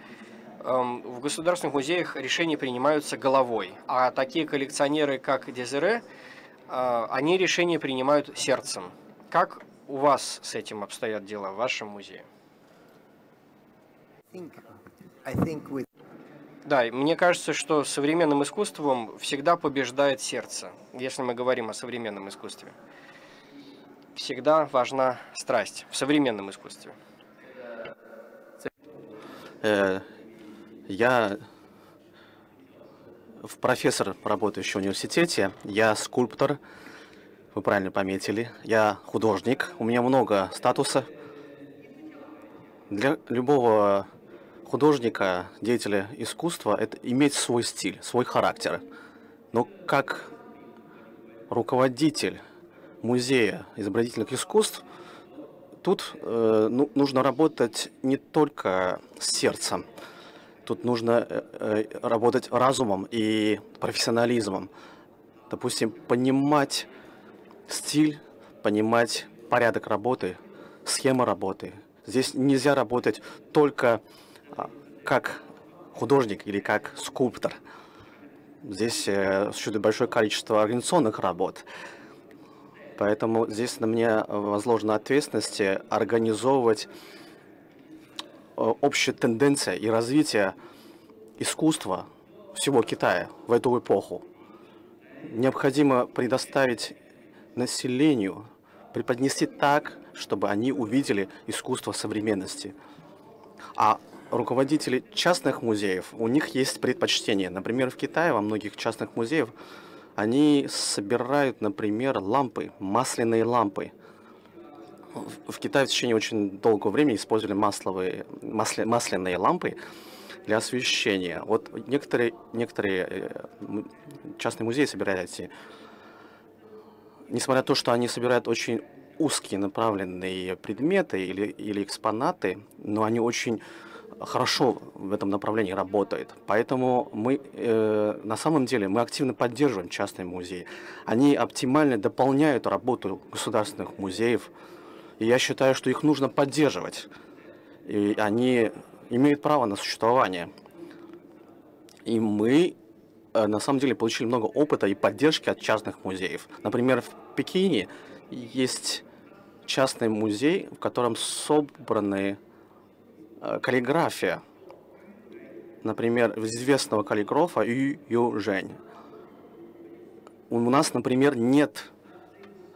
э, в государственных музеях решения принимаются головой, а такие коллекционеры, как Дезире, э, они решения принимают сердцем. Как у вас с этим обстоят дела в вашем музее? Да, мне кажется, что современным искусством всегда побеждает сердце, если мы говорим о современном искусстве. Всегда важна страсть в современном искусстве. Э, я в профессор, работающий в университете. Я скульптор, вы правильно пометили. Я художник, у меня много статуса. Для любого художника, деятеля искусства, это иметь свой стиль, свой характер. Но как руководитель музея изобразительных искусств, тут э, ну, нужно работать не только с сердцем, тут нужно э, э работать разумом и профессионализмом. Допустим, понимать стиль, понимать порядок работы, схема работы. Здесь нельзя работать только как художник или как скульптор. Здесь э, существует большое количество организационных работ. Поэтому здесь на мне возложена ответственность организовывать э, общая тенденция и развитие искусства всего Китая в эту эпоху. Необходимо предоставить населению, преподнести так, чтобы они увидели искусство современности. А руководители частных музеев, у них есть предпочтение. Например, в Китае во многих частных музеях они собирают, например, лампы, масляные лампы. В Китае в течение очень долгого времени использовали масловые, масле, масляные лампы для освещения. Вот некоторые, некоторые э, частные музеи собирают эти, несмотря на то, что они собирают очень узкие направленные предметы или, или экспонаты, но они очень хорошо в этом направлении работает. Поэтому мы э, на самом деле мы активно поддерживаем частные музеи. Они оптимально дополняют работу государственных музеев. И я считаю, что их нужно поддерживать. И они имеют право на существование. И мы э, на самом деле получили много опыта и поддержки от частных музеев. Например, в Пекине есть частный музей, в котором собраны каллиграфия. Например, известного каллиграфа Ю Ю Жень. У нас, например, нет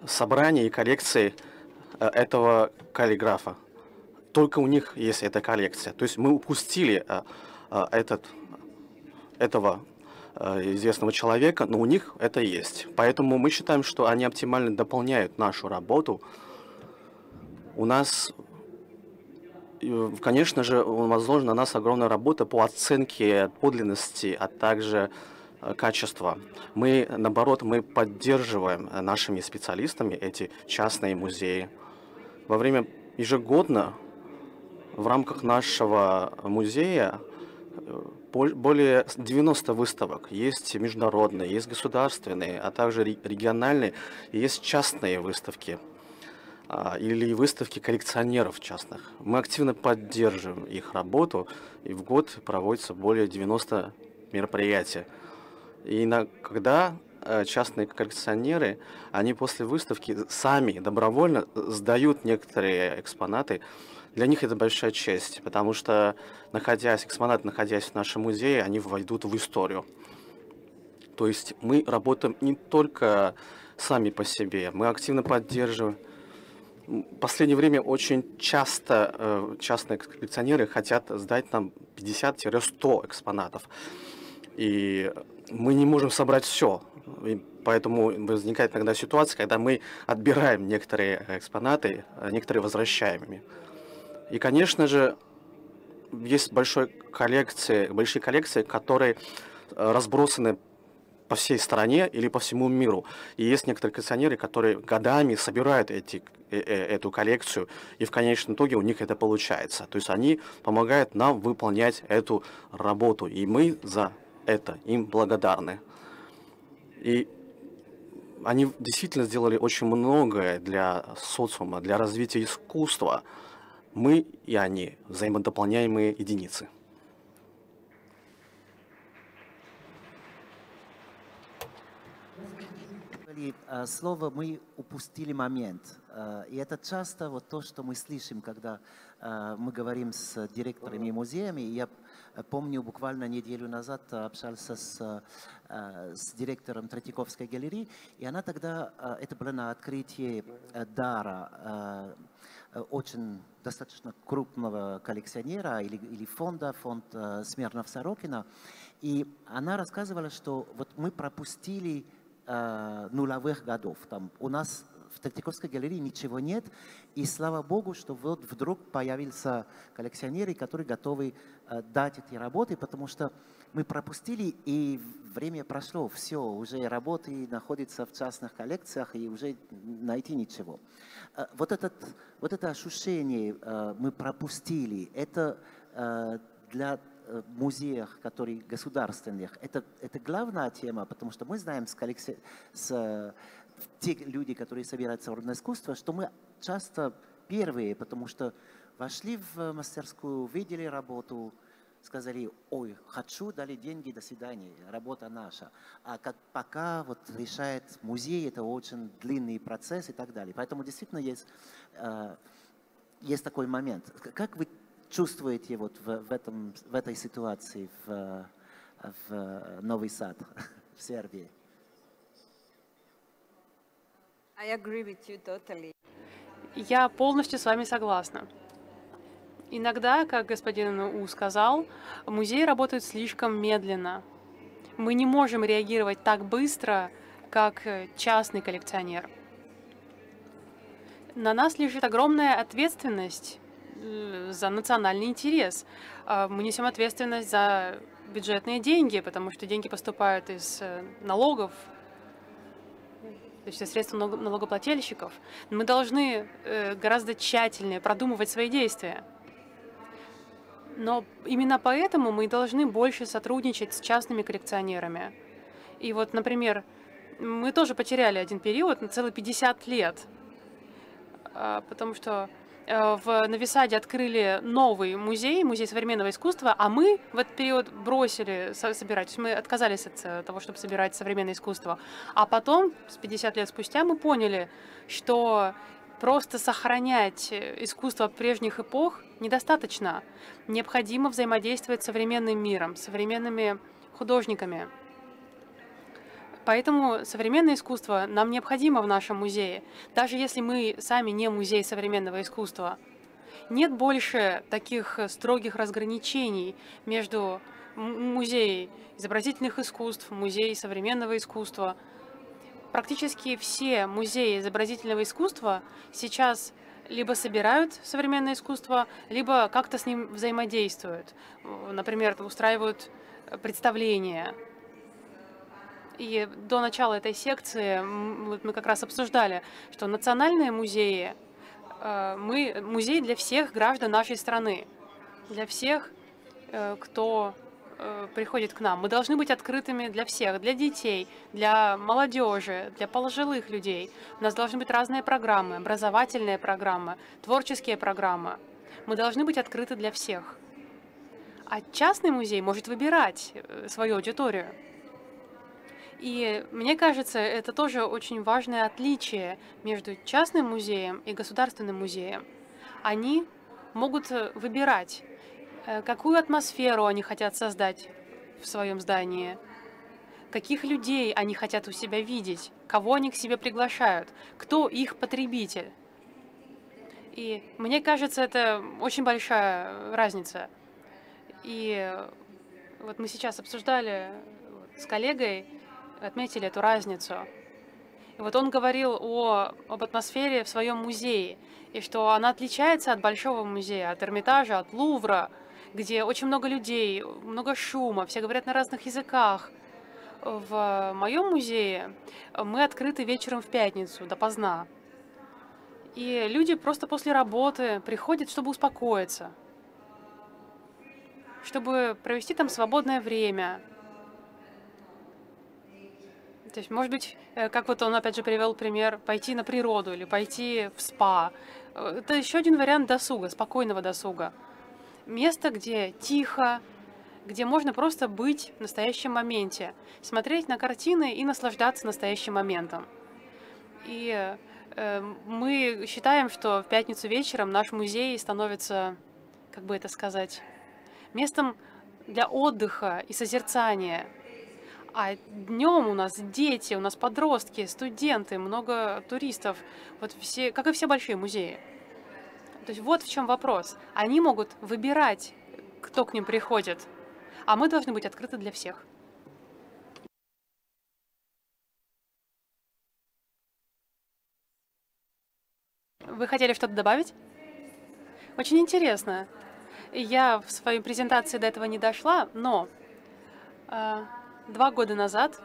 собрания и коллекции э, этого каллиграфа. Только у них есть эта коллекция. То есть мы упустили э, этот, этого известного человека, но у них это есть. Поэтому мы считаем, что они оптимально дополняют нашу работу. У нас конечно же, возложена на нас огромная работа по оценке подлинности, а также э, качества. Мы, наоборот, мы поддерживаем нашими специалистами эти частные музеи. Во время ежегодно в рамках нашего музея э, более 90 выставок. Есть международные, есть государственные, а также региональные, есть частные выставки или выставки коллекционеров частных. Мы активно поддерживаем их работу, и в год проводится более 90 мероприятий. И когда э, частные коллекционеры, они после выставки сами добровольно сдают некоторые экспонаты для них это большая честь, потому что, находясь, экспонаты, находясь в нашем музее, они войдут в историю. То есть мы работаем не только сами по себе, мы активно поддерживаем. В последнее время очень часто э, частные коллекционеры хотят сдать нам 50-100 экспонатов. И мы не можем собрать все. И поэтому возникает иногда ситуация, когда мы отбираем некоторые экспонаты, а некоторые возвращаем ими. И, конечно же, есть большой коллекции, большие коллекции, которые э, разбросаны по всей стране или по всему миру. И есть некоторые коллекционеры, которые годами собирают эти, э, э, эту коллекцию, и в конечном итоге у них это получается. То есть они помогают нам выполнять эту работу, и мы за это им благодарны. И они действительно сделали очень многое для социума, для развития искусства – мы и они – взаимодополняемые единицы. Э, слово мы упустили момент. Э, и это часто вот то, что мы слышим, когда э, мы говорим с директорами музеями. Я помню, буквально неделю назад общался с, с директором Третьяковской галереи, и она тогда, это было на открытии дара очень достаточно крупного коллекционера или, или фонда, фонд э, Смирнов-Сорокина. И она рассказывала, что вот мы пропустили э, нулевых годов. Там у нас в Третьяковской галерее ничего нет, и слава богу, что вот вдруг появился коллекционеры, которые готовы э, дать эти работы, потому что мы пропустили, и время прошло, все, уже работы находятся в частных коллекциях, и уже найти ничего. Э, вот, этот, вот это ощущение э, мы пропустили, это э, для музеев, которые государственных, это, это главная тема, потому что мы знаем с, коллекци... с те люди, которые собирают современное искусство, что мы часто первые, потому что вошли в мастерскую, видели работу, сказали, ой, хочу, дали деньги, до свидания, работа наша. А как пока вот решает музей, это очень длинный процесс и так далее. Поэтому действительно есть, э, есть такой момент. Как вы чувствуете вот в, в, этом, в этой ситуации в, в Новый Сад, в Сербии? I agree with you totally. Я полностью с вами согласна. Иногда, как господин У сказал, музей работает слишком медленно. Мы не можем реагировать так быстро, как частный коллекционер. На нас лежит огромная ответственность за национальный интерес. А, мы несем ответственность за бюджетные деньги, потому что деньги поступают из э, налогов, то есть средства налогоплательщиков. Мы должны э, гораздо тщательнее продумывать свои действия. Но именно поэтому мы должны больше сотрудничать с частными коллекционерами. И вот, например, мы тоже потеряли один период на целых 50 лет, а, потому что э, в Новисаде открыли новый музей, музей современного искусства, а мы в этот период бросили собирать, то есть мы отказались от э, того, чтобы собирать современное искусство. А потом, с 50 лет спустя, мы поняли, что Просто сохранять э, искусство прежних эпох недостаточно. Необходимо взаимодействовать с современным миром, с современными художниками. Поэтому современное искусство нам необходимо в нашем музее, даже если мы сами не музей современного искусства. Нет больше таких строгих разграничений между музеем изобразительных искусств, музеем современного искусства – Практически все музеи изобразительного искусства сейчас либо собирают современное искусство, либо как-то с ним взаимодействуют. Например, устраивают представления. И до начала этой секции мы как раз обсуждали, что национальные музеи, э, мы музей для всех граждан нашей страны, для всех, э, кто э, приходит к нам. Мы должны быть открытыми для всех, для детей, для молодежи, для пожилых людей. У нас должны быть разные программы, образовательные программы, творческие программы. Мы должны быть открыты для всех. А частный музей может выбирать свою аудиторию. И мне кажется, это тоже очень важное отличие между частным музеем и государственным музеем. Они могут э, выбирать, э, какую атмосферу они хотят создать в своем здании, каких людей они хотят у себя видеть, кого они к себе приглашают, кто их потребитель. И мне кажется, это очень большая разница. И вот мы сейчас обсуждали с коллегой, отметили эту разницу. И вот он говорил о, об атмосфере в своем музее, и что она отличается от Большого музея, от Эрмитажа, от Лувра, где очень много людей, много шума, все говорят на разных языках. В моем музее мы открыты вечером в пятницу, допоздна. И люди просто после работы приходят, чтобы успокоиться, чтобы провести там свободное время, то есть, может быть, э, как вот он опять же привел пример, пойти на природу или пойти в спа. Э, это еще один вариант досуга, спокойного досуга. Место, где тихо, где можно просто быть в настоящем моменте, смотреть на картины и наслаждаться настоящим моментом. И э, мы считаем, что в пятницу вечером наш музей становится, как бы это сказать, местом для отдыха и созерцания – а днем у нас дети, у нас подростки, студенты, много туристов, вот все, как и все большие музеи. То есть вот в чем вопрос. Они могут выбирать, кто к ним приходит, а мы должны быть открыты для всех. Вы хотели что-то добавить? Очень интересно. Я в своей презентации до этого не дошла, но э, Два года назад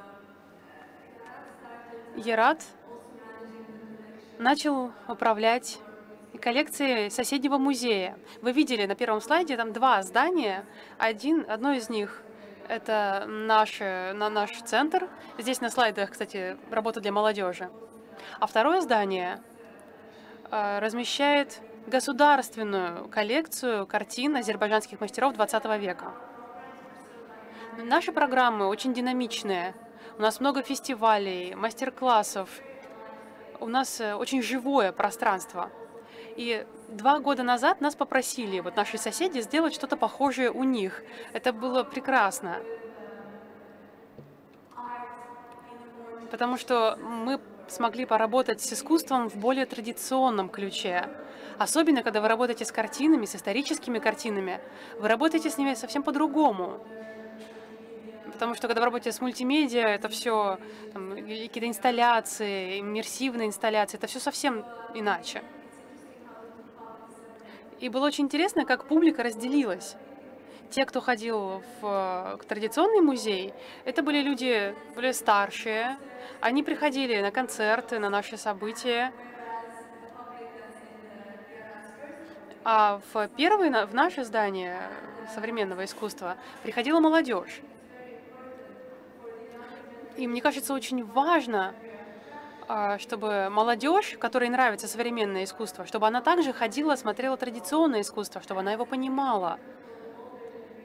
Ерат начал управлять коллекцией соседнего музея. Вы видели на первом слайде там два здания. Один, одно из них это наш, на наш центр. Здесь на слайдах, кстати, работа для молодежи. А второе здание э, размещает государственную коллекцию картин азербайджанских мастеров 20 века. Наши программы очень динамичные. У нас много фестивалей, мастер-классов. У нас э, очень живое пространство. И два года назад нас попросили, вот наши соседи, сделать что-то похожее у них. Это было прекрасно. Потому что мы смогли поработать с искусством в более традиционном ключе. Особенно, когда вы работаете с картинами, с историческими картинами, вы работаете с ними совсем по-другому потому что когда вы работаете с мультимедиа, это все какие-то инсталляции, иммерсивные инсталляции, это все совсем иначе. И было очень интересно, как публика разделилась. Те, кто ходил в традиционный музей, это были люди более старшие. Они приходили на концерты, на наши события. А в первый, в наше здание современного искусства приходила молодежь. И мне кажется, очень важно, а, чтобы молодежь, которой нравится современное искусство, чтобы она также ходила, смотрела традиционное искусство, чтобы она его понимала.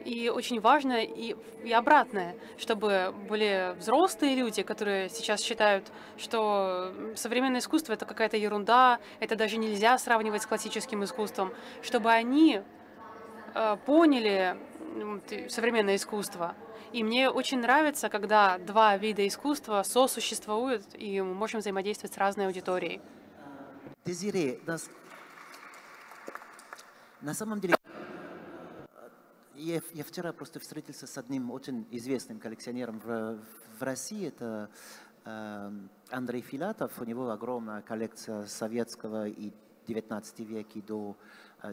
И очень важно и, и обратное, чтобы были взрослые люди, которые сейчас считают, что современное искусство это какая-то ерунда, это даже нельзя сравнивать с классическим искусством, чтобы они э, поняли современное искусство, и мне очень нравится, когда два вида искусства сосуществуют, и мы можем взаимодействовать с разной аудиторией. Дезире, нас... на самом деле, я, я вчера просто встретился с одним очень известным коллекционером в, в России, это э, Андрей Филатов, у него огромная коллекция советского и 19 века до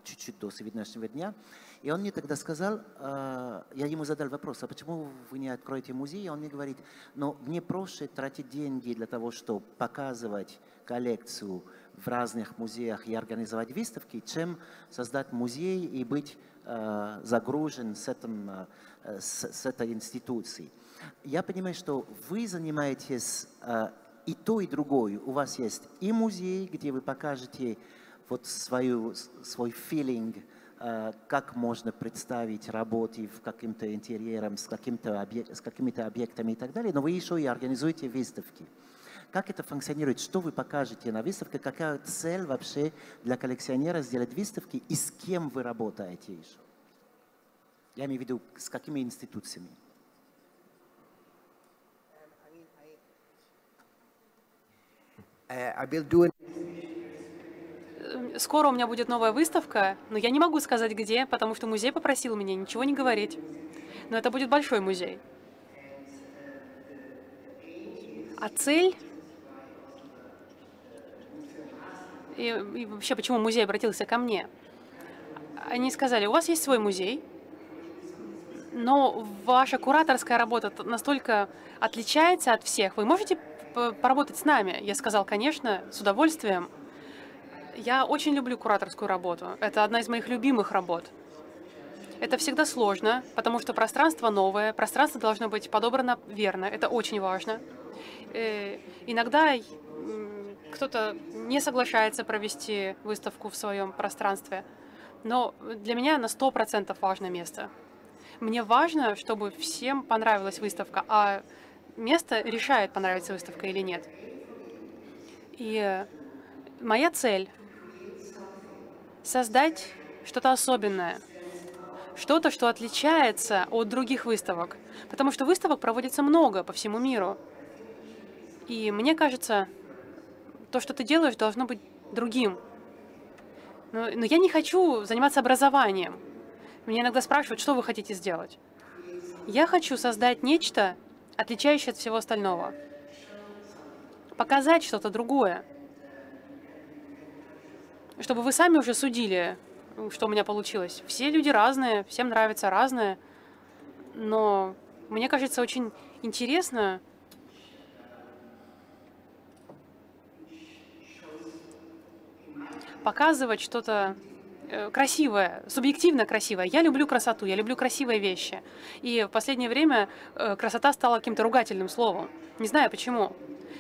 чуть-чуть до сегодняшнего дня. И он мне тогда сказал, э, я ему задал вопрос, а почему вы не откроете музей? И он мне говорит, но мне проще тратить деньги для того, чтобы показывать коллекцию в разных музеях и организовать выставки, чем создать музей и быть э, загружен с, этим, э, с, с этой институцией. Я понимаю, что вы занимаетесь и то, и другое. У вас есть и музей, где вы покажете вот свою, свой филинг, как можно представить работы в каким-то интерьером, с, каким-то объект, с какими-то объектами и так далее, но вы еще и организуете выставки. Как это функционирует? Что вы покажете на выставке? Какая цель вообще для коллекционера сделать выставки? И с кем вы работаете еще? Я имею в виду, с какими институциями? Uh, I will do an Э, Скоро у меня будет новая выставка, но я не могу сказать где, потому что музей попросил меня ничего не говорить. Но это будет большой музей. А цель... И, и вообще, почему музей обратился ко мне? Они сказали, у вас есть свой музей, но ваша кураторская работа настолько отличается от всех. Вы можете поработать с нами? Я сказал, конечно, с удовольствием. Я очень люблю кураторскую работу. Это одна из моих любимых работ. Это всегда сложно, потому что пространство новое, пространство должно быть подобрано верно. Это очень важно. Э, Иногда кто-то не соглашается провести выставку в своем пространстве, но для меня на 100% важное место. Мне важно, чтобы всем понравилась выставка, а место решает, понравится выставка или нет. И моя цель — создать что-то особенное, что-то, что отличается от других выставок, потому что выставок проводится много по всему миру. И мне кажется, то, что ты делаешь, должно быть другим. Но, но я не хочу заниматься образованием. Меня иногда спрашивают, что вы хотите сделать. Я хочу создать нечто, отличающее от всего остального. Показать что-то другое. Чтобы вы сами уже судили, что у меня получилось. Все люди разные, всем нравится разное. Но мне кажется очень интересно показывать что-то э, красивое, субъективно красивое. Я люблю красоту, я люблю красивые вещи. И в последнее время э, красота стала каким-то ругательным словом. Не знаю почему.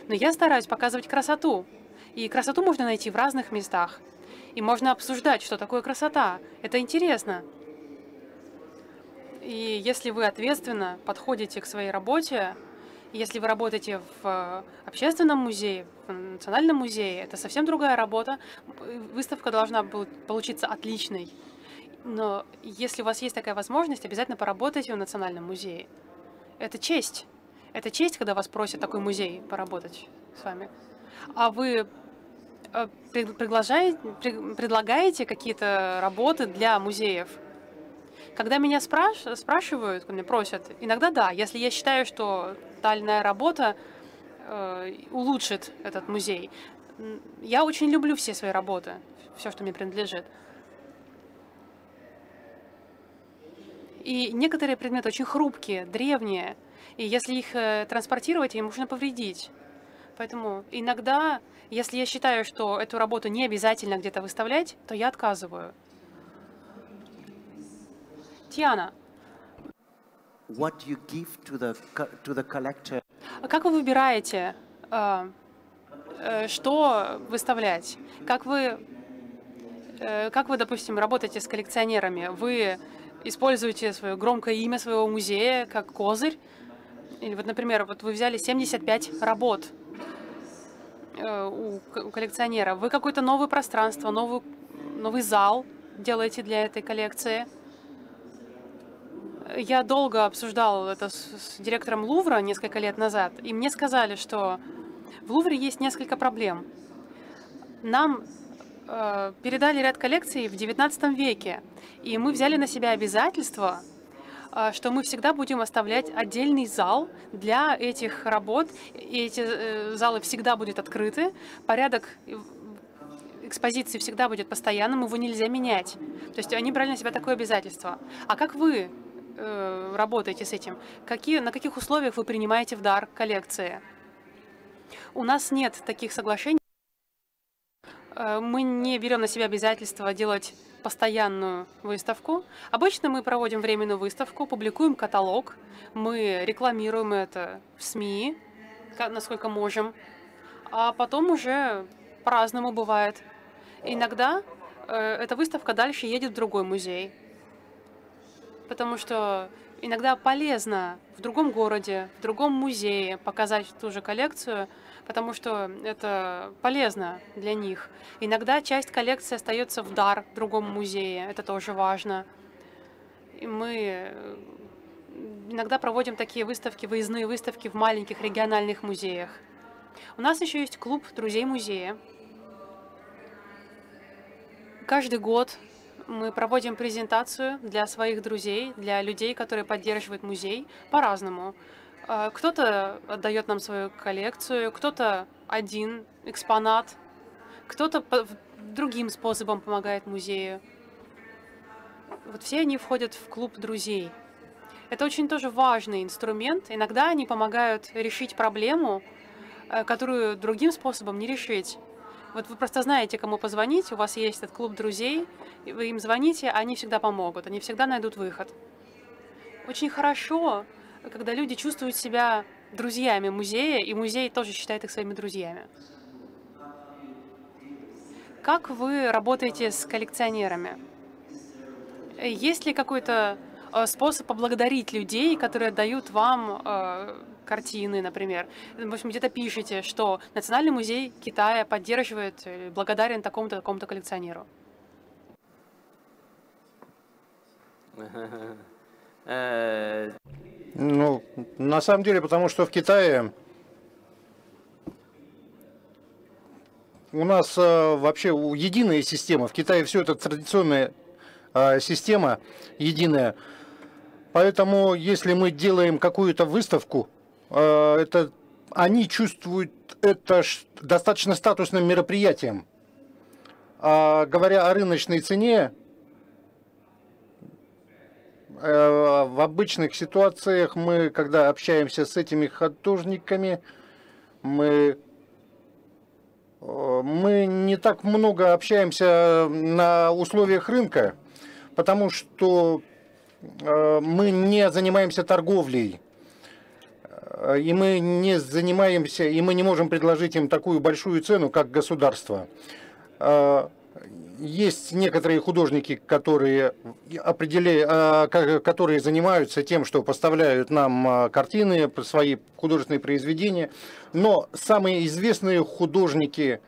Но я стараюсь показывать красоту. И красоту можно найти в разных местах. И можно обсуждать, что такое красота. Это интересно. И если вы ответственно подходите к своей работе, если вы работаете в э, общественном музее, в национальном музее, это совсем другая работа. Выставка должна получиться отличной. Но если у вас есть такая возможность, обязательно поработайте в национальном музее. Это честь. Это честь, когда вас просят такой музей поработать с вами. А вы э, при- приглашаете, при- предлагаете какие-то работы для музеев? Когда меня спраш- спрашивают, меня просят, иногда да, если я считаю, что тальная работа э, улучшит этот музей. Я очень люблю все свои работы, все, что мне принадлежит. И некоторые предметы очень хрупкие, древние, и если их э, транспортировать, им можно повредить. Поэтому иногда, если я считаю, что эту работу не обязательно где-то выставлять, то я отказываю. Тиана, What you give to the, to the collector а как вы выбираете, э, э, что выставлять? Как вы, э, как вы, допустим, работаете с коллекционерами? Вы используете свое громкое имя своего музея как козырь? Или вот, например, вот вы взяли 75 работ у, к- у коллекционера. Вы какое-то новое пространство, новый, новый зал делаете для этой коллекции? Я долго обсуждал это с, с директором Лувра несколько лет назад, и мне сказали, что в Лувре есть несколько проблем. Нам э, передали ряд коллекций в XIX веке, и мы взяли на себя обязательство, э, что мы всегда будем оставлять отдельный зал для этих работ, и эти э, залы всегда будут открыты, порядок, экспозиции всегда будет постоянным, его нельзя менять. То есть они брали на себя такое обязательство. А как вы э, работаете с этим? Какие, на каких условиях вы принимаете в дар коллекции? У нас нет таких соглашений. Э, мы не берем на себя обязательства делать постоянную выставку. Обычно мы проводим временную выставку, публикуем каталог, мы рекламируем это в СМИ, насколько можем, а потом уже по-разному бывает. Иногда э, эта выставка дальше едет в другой музей, потому что иногда полезно в другом городе, в другом музее показать ту же коллекцию, потому что это полезно для них. Иногда часть коллекции остается в дар другому музее, это тоже важно. И мы э, иногда проводим такие выставки, выездные выставки в маленьких региональных музеях. У нас еще есть клуб друзей музея. Каждый год мы проводим презентацию для своих друзей, для людей, которые поддерживают музей по-разному. А, кто-то отдает нам свою коллекцию, кто-то один экспонат, кто-то другим способом помогает музею. Вот все они входят в клуб друзей. Это очень тоже важный инструмент. Иногда они помогают решить проблему, э, которую другим способом не решить. Вот вы просто знаете, кому позвонить, у вас есть этот клуб друзей, вы им звоните, они всегда помогут, они всегда найдут выход. Очень хорошо, когда люди чувствуют себя друзьями музея, и музей тоже считает их своими друзьями. Как вы работаете с коллекционерами? Есть ли какой-то Э, способ поблагодарить людей, которые дают вам э, картины, например. В общем, где-то пишете, что Национальный музей Китая поддерживает, э, благодарен такому-то, такому-то коллекционеру. Ну, на самом деле, потому что в Китае у нас э, вообще единая система. В Китае все это традиционная э, система единая. Поэтому, если мы делаем какую-то выставку, э, это, они чувствуют это достаточно статусным мероприятием. А говоря о рыночной цене, в обычных ситуациях мы, когда общаемся с этими художниками, мы, э, мы не так много общаемся на условиях рынка, потому что Э, мы не занимаемся торговлей, э, и мы не занимаемся, и мы не можем предложить им такую большую цену, как государство. Есть некоторые художники, которые, определяют, которые занимаются тем, что поставляют нам картины, свои художественные произведения, но самые известные художники,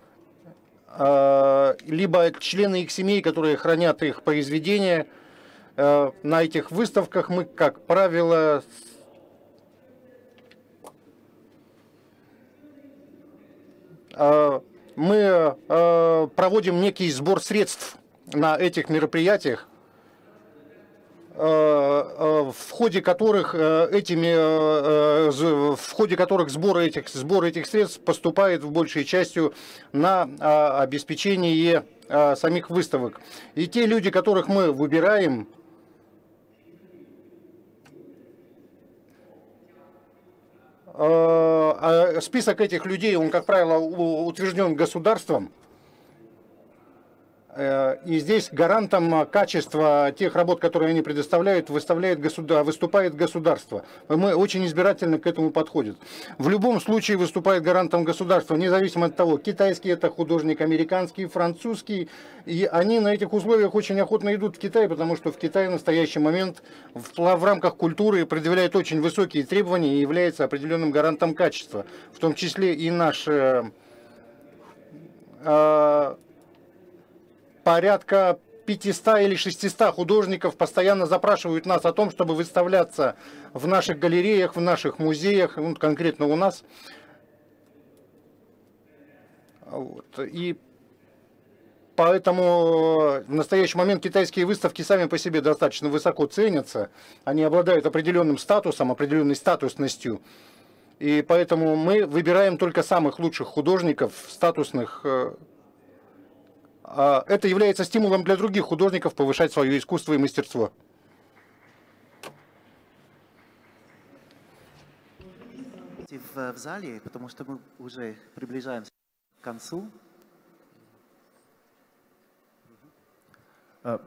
либо члены их семей, которые хранят их произведения – на этих выставках мы, как правило, э, мы э, проводим некий сбор средств на этих мероприятиях, в ходе которых этими в ходе которых сбор этих сбор этих средств поступает в большей частью на обеспечение самих выставок. И те люди, которых мы выбираем Э, а список этих людей, он, как правило, утвержден государством, Э, и здесь гарантом качества тех работ, которые они предоставляют, выставляет государ... выступает государство. Мы очень избирательно к этому подходим. В любом случае выступает гарантом государства, независимо от того, китайский это художник, американский, французский. И они на этих условиях очень охотно идут в Китай, потому что в Китае в настоящий момент в, в рамках культуры предъявляет очень высокие требования и является определенным гарантом качества. В том числе и наш... Э, э, порядка 500 или 600 художников постоянно запрашивают нас о том, чтобы выставляться в наших галереях, в наших музеях, ну, конкретно у нас. Вот. И поэтому в настоящий момент китайские выставки сами по себе достаточно высоко ценятся. Они обладают определенным статусом, определенной статусностью. И поэтому мы выбираем только самых лучших художников, статусных, э, это является стимулом для других художников повышать свое искусство и мастерство. В, в зале, потому что мы уже приближаемся к концу. А,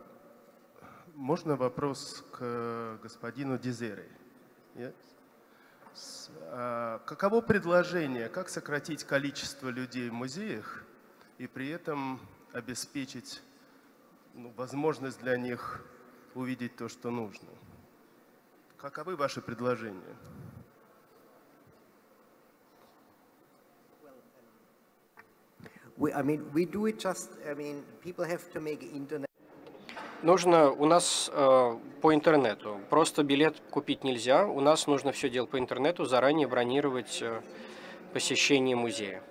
можно вопрос к господину Дизере? Yes? А, каково предложение, как сократить количество людей в музеях и при этом обеспечить ну, возможность для них увидеть то, что нужно? Каковы ваши предложения? We, I mean, we do it just, I mean, people have to make internet. Нужно у нас э, по интернету. Просто билет купить нельзя. У нас нужно все делать по интернету, заранее бронировать э, посещение музея.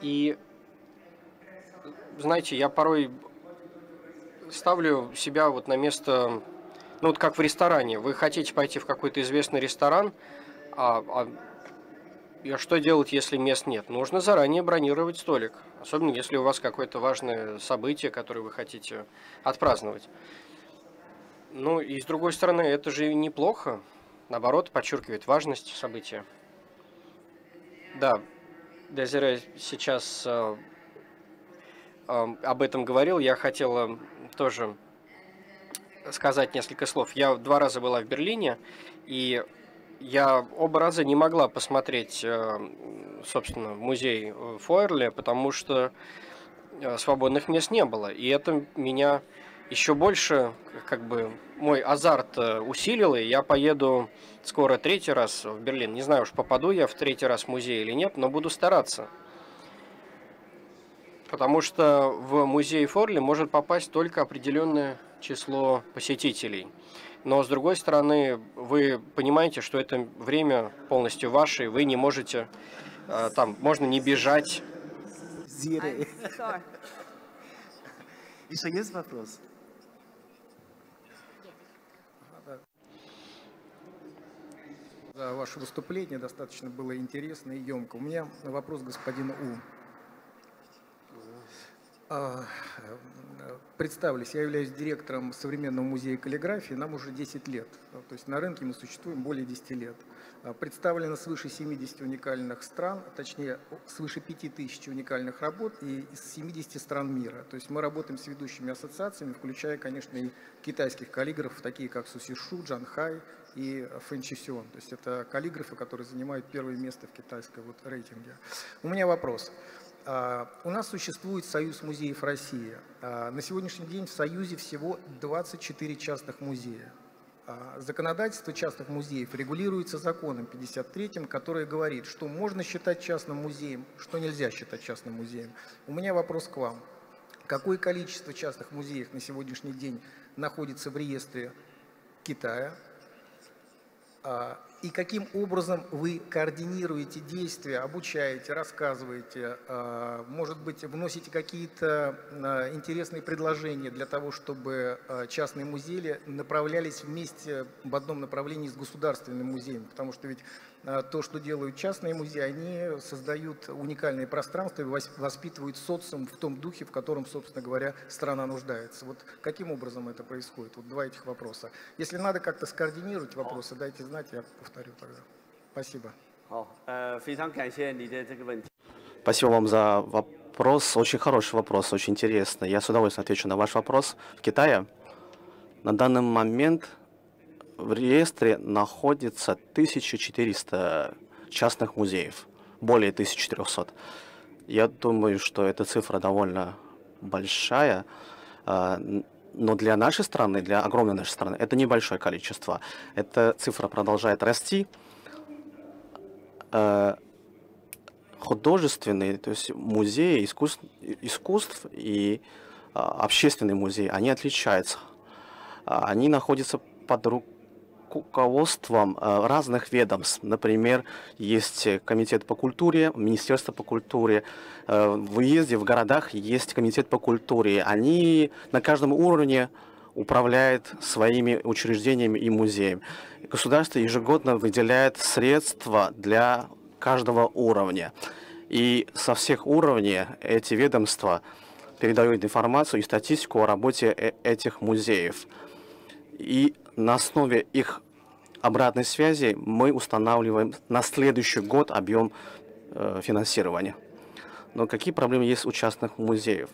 И, знаете, я порой ставлю себя вот на место, ну вот как в ресторане. Вы хотите пойти в какой-то известный ресторан, а, а и что делать, если мест нет? Нужно заранее бронировать столик, особенно если у вас какое-то важное событие, которое вы хотите отпраздновать. Ну и с другой стороны, это же неплохо, наоборот, подчеркивает важность события. Да, Дезире сейчас э, э, об этом говорил, я хотела тоже сказать несколько слов. Я два раза была в Берлине, и я оба раза не могла посмотреть, э, собственно, музей Фойерле, потому что э, свободных мест не было. И это меня еще больше, как бы, мой азарт э, усилило, и я поеду скоро третий раз в Берлин. Не знаю уж, попаду я в третий раз в музей или нет, но буду стараться. Потому что в музей Форли может попасть только определенное число посетителей – но с другой стороны, вы понимаете, что это время полностью ваше, и вы не можете, э, там, можно не бежать. Еще есть вопрос? За ваше выступление достаточно было интересно и емко. У меня вопрос господину У. А, представлюсь, я являюсь директором Современного музея каллиграфии, нам уже 10 лет. То есть на рынке мы существуем более 10 лет. А, представлено свыше 70 уникальных стран, точнее свыше 5000 уникальных работ и из 70 стран мира. То есть мы работаем с ведущими ассоциациями, включая, конечно, и китайских каллиграфов, такие как Сусишу, Джанхай и Фэн Чисюн. То есть это каллиграфы, которые занимают первое место в китайской вот рейтинге. У меня вопрос. А, у нас существует Союз музеев России. А, на сегодняшний день в Союзе всего 24 частных музея. А, законодательство частных музеев регулируется законом 53, который говорит, что можно считать частным музеем, что нельзя считать частным музеем. У меня вопрос к вам. Какое количество частных музеев на сегодняшний день находится в реестре Китая, uh, и каким образом вы координируете действия, обучаете, рассказываете, а, может быть, вносите какие-то а, интересные предложения для того, чтобы а, частные музеи направлялись вместе в одном направлении с государственным музеем, потому что ведь то, что делают частные музеи, они создают уникальные пространства и воспитывают социум в том духе, в котором, собственно говоря, страна нуждается. Вот каким образом это происходит? Вот два этих вопроса. Если надо как-то скоординировать вопросы, дайте знать, я повторю тогда. Спасибо. Спасибо вам за вопрос. Очень хороший вопрос, очень интересный. Я с удовольствием отвечу на ваш вопрос. В Китае на данный момент в реестре находится 1400 частных музеев, более 1400. Я думаю, что эта цифра довольно большая, а, но для нашей страны, для огромной нашей страны, это небольшое количество. Эта цифра продолжает расти. А, художественные, то есть музеи искусств, искусств и а, общественные музеи, они отличаются. Они находятся под рукой руководством э, разных ведомств. Например, есть комитет по культуре, министерство по культуре. Э, в выезде в городах есть комитет по культуре. Они на каждом уровне управляют своими учреждениями и музеями. Государство ежегодно выделяет средства для каждого уровня. И со всех уровней эти ведомства передают информацию и статистику о работе э, этих музеев. И на основе их обратной связи мы устанавливаем на следующий год объем э, финансирования. Но какие проблемы есть у частных музеев?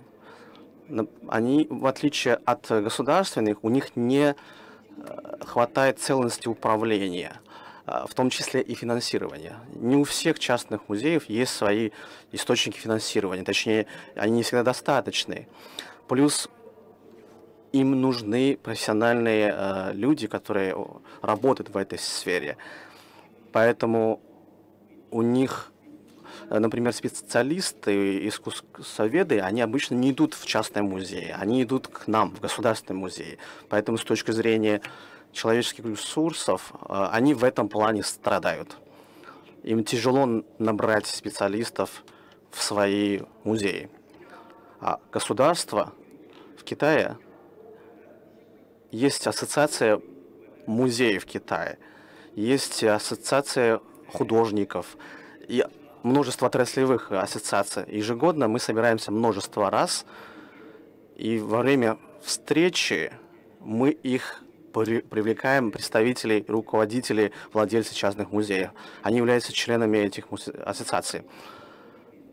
Они, в отличие от государственных, у них не э, хватает целостности управления, а, в том числе и финансирования. Не у всех частных музеев есть свои источники финансирования, точнее, они не всегда достаточные. Плюс им нужны профессиональные э, люди, которые работают в этой сфере. Поэтому у них, э, например, специалисты, искусствоведы, они обычно не идут в частные музеи, они идут к нам, в государственные музеи. Поэтому с точки зрения человеческих ресурсов, э, они в этом плане страдают. Им тяжело набрать специалистов в свои музеи. А государство в Китае есть ассоциация музеев Китая, есть ассоциация художников и множество отраслевых ассоциаций. Ежегодно мы собираемся множество раз, и во время встречи мы их привлекаем представителей, руководителей, владельцев частных музеев. Они являются членами этих ассоциаций.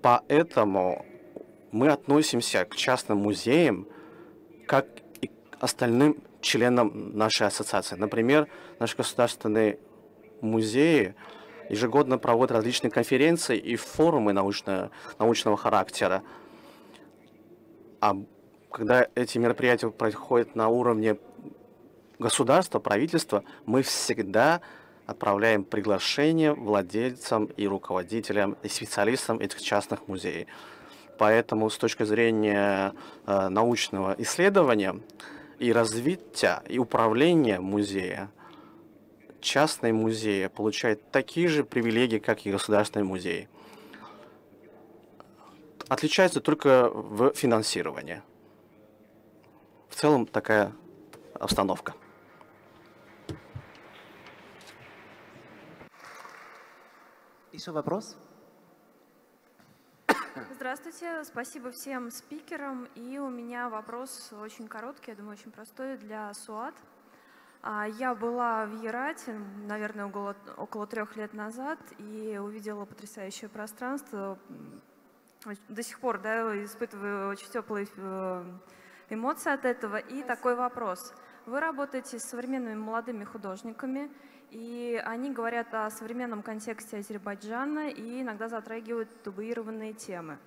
Поэтому мы относимся к частным музеям как и к остальным членам нашей ассоциации. Например, наши государственные музеи ежегодно проводят различные конференции и форумы научно, научного характера. А когда эти мероприятия происходят на уровне государства, правительства, мы всегда отправляем приглашение владельцам и руководителям и специалистам этих частных музеев. Поэтому с точки зрения э, научного исследования и развития, и управления музея, частные музеи получают такие же привилегии, как и государственные музеи. Отличается только в финансировании. В целом такая обстановка. Еще вопрос? Здравствуйте, спасибо всем спикерам. И у меня вопрос очень короткий, я думаю, очень простой для СУАТ. А, я была в Ерате, наверное, около, около трех лет назад, и увидела потрясающее пространство. До сих пор да, испытываю очень теплые э, эмоции от этого. И такой вопрос. Вы работаете с современными молодыми художниками, и они говорят о современном контексте Азербайджана и иногда затрагивают табуированные темы.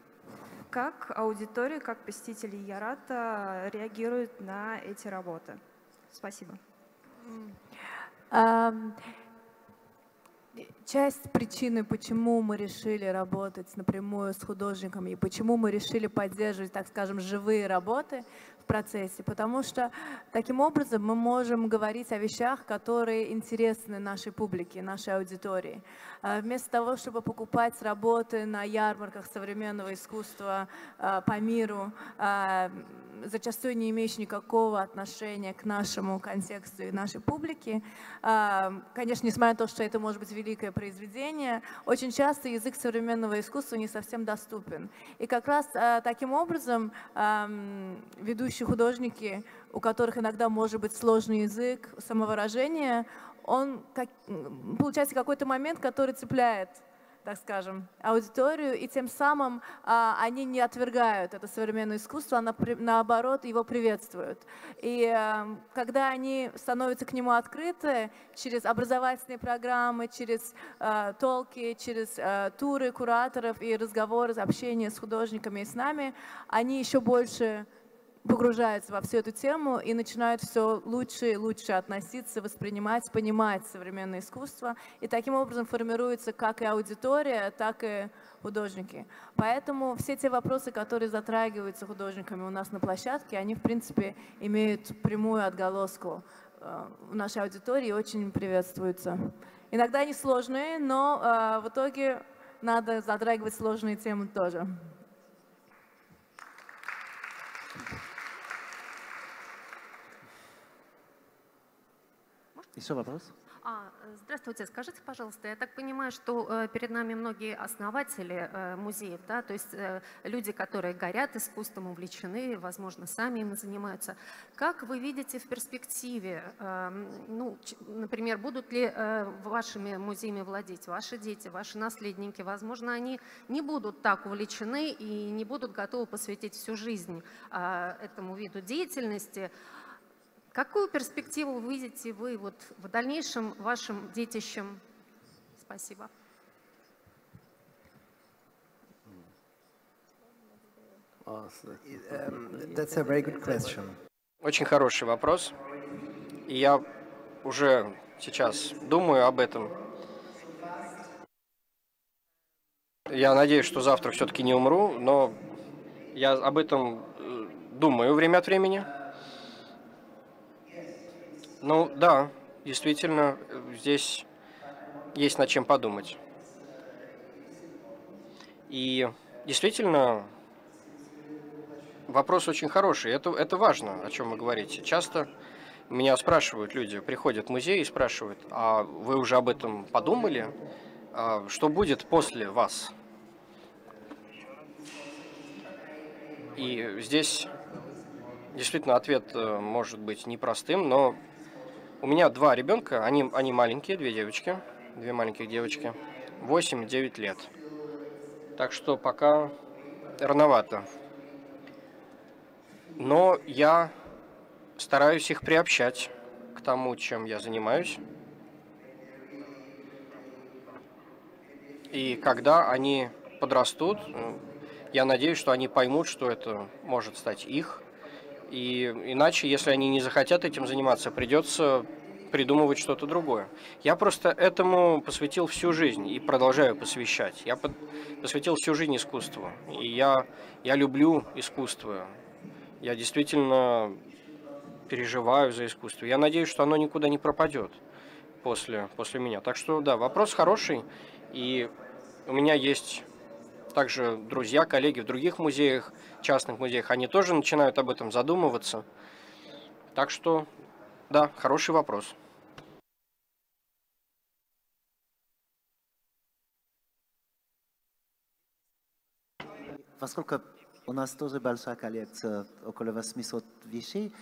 Как аудитория, как посетители Ярата реагируют на эти работы? Спасибо. Часть причины, почему мы решили работать напрямую с художниками и почему мы решили поддерживать, так скажем, живые работы, процессе, потому что таким образом мы можем говорить о вещах, которые интересны нашей публике, нашей аудитории. А вместо того, чтобы покупать работы на ярмарках современного искусства а, по миру, а, зачастую не имеющие никакого отношения к нашему контексту и нашей публике. Конечно, несмотря на то, что это может быть великое произведение, очень часто язык современного искусства не совсем доступен. И как раз таким образом ведущие художники, у которых иногда может быть сложный язык самовыражения, он как, получается какой-то момент, который цепляет так скажем, аудиторию, и тем самым а, они не отвергают это современное искусство, а на, наоборот его приветствуют. И а, когда они становятся к нему открыты через образовательные программы, через а, толки, через а, туры кураторов и разговоры, общение с художниками и с нами, они еще больше погружаются во всю эту тему и начинают все лучше и лучше относиться, воспринимать, понимать современное искусство. И таким образом формируется как и аудитория, так и художники. Поэтому все те вопросы, которые затрагиваются художниками у нас на площадке, они, в принципе, имеют прямую отголоску э, в нашей аудитории и очень приветствуются. Иногда они сложные, но э, в итоге надо затрагивать сложные темы тоже. Еще вопрос? А, здравствуйте, скажите, пожалуйста, я так понимаю, что э, перед нами многие основатели э, музеев, да, то есть э, люди, которые горят искусством, увлечены, возможно, сами им занимаются. Как вы видите в перспективе, э, ну, например, будут ли вашими музеями владеть ваши дети, ваши наследники? Возможно, они не будут так увлечены и не будут готовы посвятить всю жизнь э, этому виду деятельности. Какую перспективу видите вы вот в дальнейшем вашим детищам? Спасибо. That's a very good question. Очень хороший вопрос. И я уже сейчас думаю об этом. Я надеюсь, что завтра все-таки не умру, но я об этом э, думаю время от времени. Ну да, действительно, здесь есть над чем подумать. И действительно, вопрос очень хороший. Это, это важно, о чем вы говорите. Часто меня спрашивают люди, приходят в музей и спрашивают, а вы уже об этом подумали? А что будет после вас? И здесь действительно ответ э, может быть непростым, но у меня два ребенка, они, они маленькие, две девочки, две маленьких девочки, 8 и 9 лет. Так что пока рановато. Но я стараюсь их приобщать к тому, чем я занимаюсь. И когда они подрастут, э, я надеюсь, что они поймут, что это может стать их. И иначе, если они не захотят этим заниматься, придется придумывать что-то другое. Я просто этому посвятил всю жизнь и продолжаю посвящать. Я под- посвятил всю жизнь искусству. И я, я люблю искусство. Я действительно переживаю за искусство. Я надеюсь, что оно никуда не пропадет после, после меня. Так что, да, вопрос хороший. И у меня есть также друзья, коллеги в других музеях, частных музеях. Они тоже начинают об этом задумываться. Так что, да, хороший вопрос. Поскольку у нас тоже большая коллекция, около 800 вещей,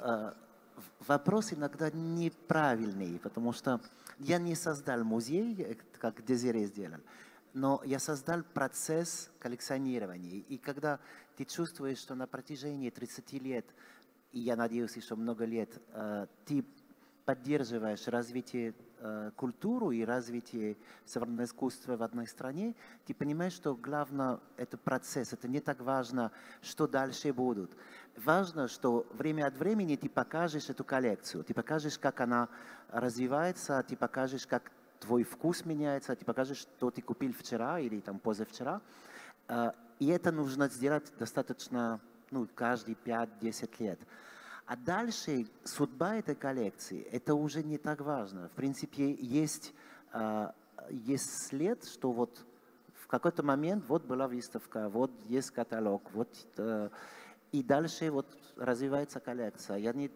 в- вопрос иногда неправильный, потому что я не создал музей, э, как Дезире сделал, но я создал процесс коллекционирования. И когда ты чувствуешь, что на протяжении 30 лет, и я надеюсь, еще много лет, э, ты поддерживаешь развитие э, культуры и развитие современного искусства в одной стране, ты понимаешь, что главное это процесс, это не так важно, что дальше будут. Важно, что время от времени ты покажешь эту коллекцию, ты покажешь, как она развивается, ты покажешь, как твой вкус меняется, ты покажешь, что ты купил вчера или там позавчера. Э, И это нужно сделать достаточно ну, каждые 5-10 лет. А дальше судьба этой коллекции, это уже не так важно. В принципе, есть, э, есть след, что вот в какой-то момент вот была выставка, вот есть каталог, вот э, и дальше вот развивается коллекция. Я не,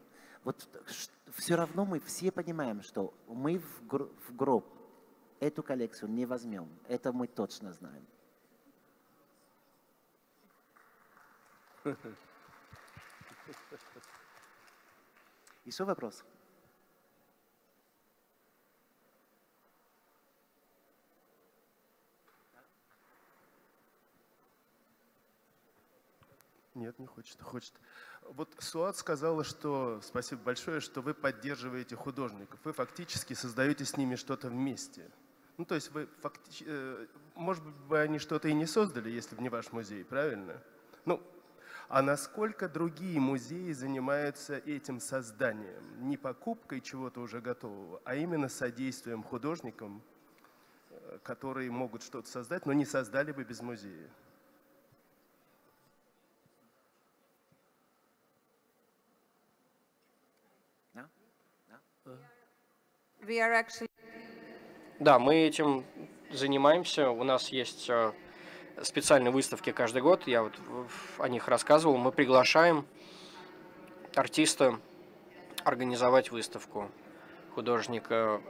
вот все равно мы все понимаем, что мы в гроб эту коллекцию не возьмем. Это мы точно знаем. Еще вопрос? Нет, не хочет. Хочет. Вот Суат сказала, что спасибо большое, что вы поддерживаете художников. Вы фактически создаете с ними что-то вместе. Ну, то есть вы фактически, э, может быть, бы они что-то и не создали, если бы не ваш музей, правильно? Ну, а насколько другие музеи занимаются этим созданием? Не покупкой чего-то уже готового, а именно содействием художникам, э, которые могут что-то создать, но не создали бы без музея. We are actually Да, мы этим занимаемся. У нас есть э, специальные выставки каждый год. Я вот о них рассказывал. Мы приглашаем артиста организовать выставку художника.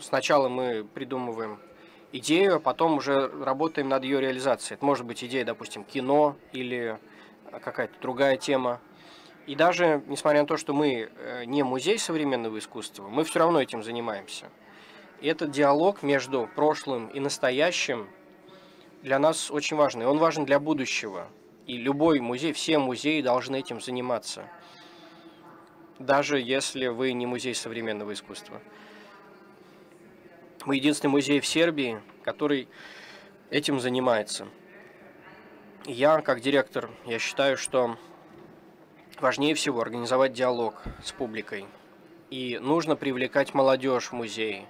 Сначала мы придумываем идею, а потом уже работаем над ее реализацией. Это может быть идея, допустим, кино или какая-то другая тема. И даже, несмотря на то, что мы э, не музей современного искусства, мы все равно этим занимаемся. И этот диалог между прошлым и настоящим для нас очень важный. Он важен для будущего. И любой музей, все музеи должны этим заниматься. Даже если вы не музей современного искусства. Мы единственный музей в Сербии, который этим занимается. Я, как директор, я считаю, что важнее всего организовать диалог с публикой. И нужно привлекать молодежь в музей,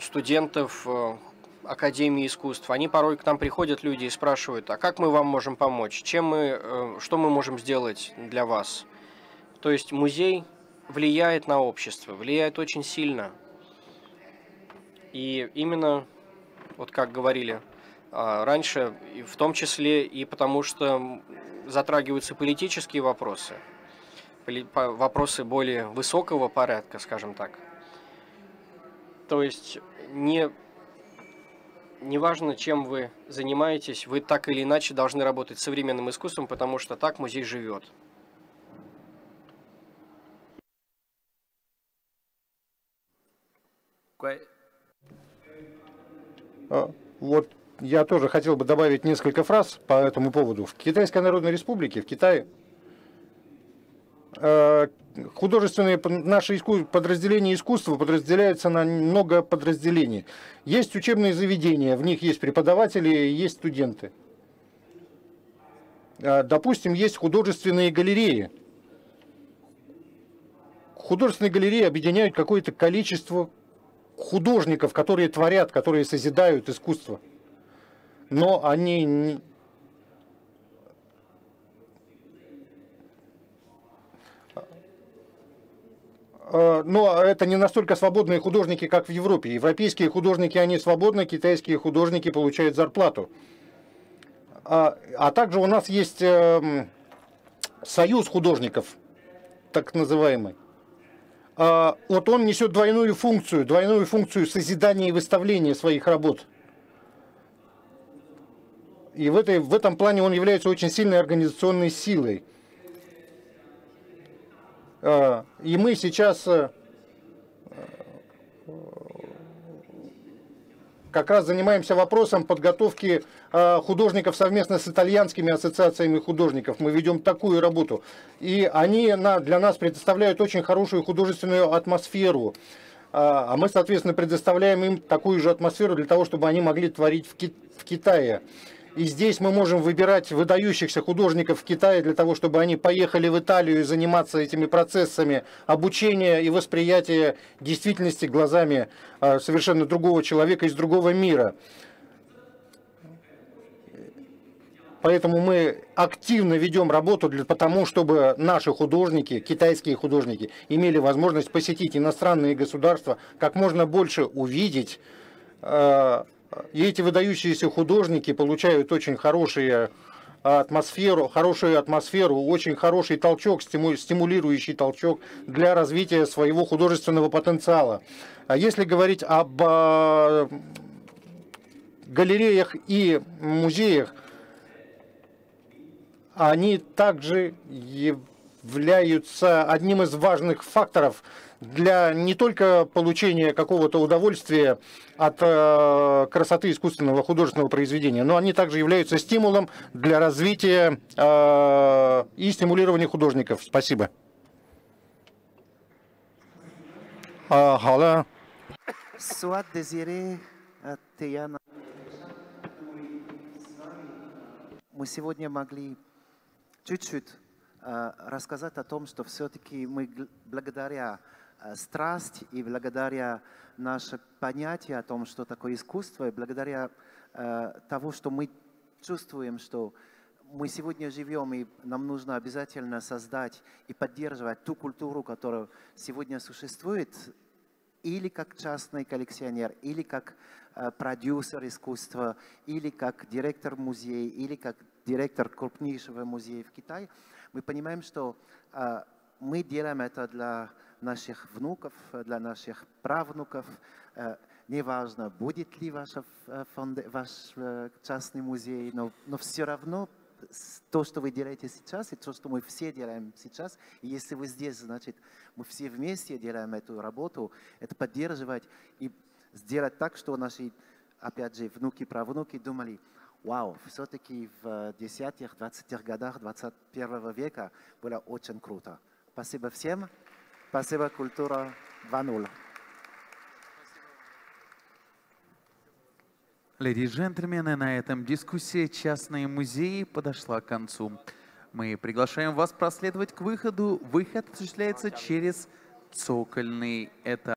студентов э, Академии искусств. Они порой к нам приходят люди и спрашивают, а как мы вам можем помочь? Чем мы, э, что мы можем сделать для вас? То есть музей влияет на общество, влияет очень сильно. И именно, вот как говорили раньше, в том числе и потому, что затрагиваются политические вопросы, вопросы более высокого порядка, скажем так. То есть не, не важно, чем вы занимаетесь, вы так или иначе должны работать с современным искусством, потому что так музей живет. А, вот я тоже хотел бы добавить несколько фраз по этому поводу. В Китайской Народной Республике, в Китае, э, художественные наши подразделения искусства подразделяются на много подразделений. Есть учебные заведения, в них есть преподаватели, есть студенты. А, допустим, есть художественные галереи. Художественные галереи объединяют какое-то количество художников, которые творят, которые созидают искусство но они не... А, но это не настолько свободные художники, как в Европе. Европейские художники, они свободны, китайские художники получают зарплату. А, а также у нас есть э, союз художников, так называемый. А, вот он несет двойную функцию, двойную функцию созидания и выставления своих работ. И в, этой, в этом плане он является очень сильной организационной силой. А, и мы сейчас э, как раз занимаемся вопросом подготовки а, художников совместно с итальянскими ассоциациями художников. Мы ведем такую работу. И они для нас предоставляют очень хорошую художественную атмосферу. А, а мы, соответственно, предоставляем им такую же атмосферу для того, чтобы они могли творить в Китае. И здесь мы можем выбирать выдающихся художников в Китае для того, чтобы они поехали в Италию и заниматься этими процессами обучения и восприятия действительности глазами а, совершенно другого человека из другого мира. Поэтому мы активно ведем работу для потому, чтобы наши художники, китайские художники, имели возможность посетить иностранные государства, как можно больше увидеть а, и эти выдающиеся художники получают очень хорошие атмосферу, хорошую атмосферу, очень хороший толчок, стимулирующий толчок для развития своего художественного потенциала. А если говорить об а, галереях и музеях, они также являются одним из важных факторов для не только получения какого-то удовольствия от э, красоты искусственного художественного произведения, но они также являются стимулом для развития э, и стимулирования художников. Спасибо. А, Дезире Тияна. Мы сегодня могли чуть-чуть э, рассказать о том, что все-таки мы благодаря Э, страсть и благодаря наше понятие о том, что такое искусство, и благодаря э, того, что мы чувствуем, что мы сегодня живем, и нам нужно обязательно создать и поддерживать ту культуру, которая сегодня существует, или как частный коллекционер, или как э, продюсер искусства, или как директор музея, или как директор крупнейшего музея в Китае, мы понимаем, что э, Мы делаем это для наших внуков, для наших правнуков. Э, Неважно, будет ли ваш, ваш э, частный музей, но, но все равно то, что вы делаете сейчас, и то, что мы все делаем сейчас, и если вы здесь, значит, мы все вместе делаем эту работу, это поддерживать и сделать так, что наши, опять же, внуки, правнуки думали, вау, все-таки в 10-х, 20-х годах 21 века было очень круто. Спасибо всем. Спасибо, Культура 2.0. Леди и джентльмены, на этом дискуссия «Частные музеи» подошла к концу. Мы приглашаем вас проследовать к выходу. Выход осуществляется через цокольный этап.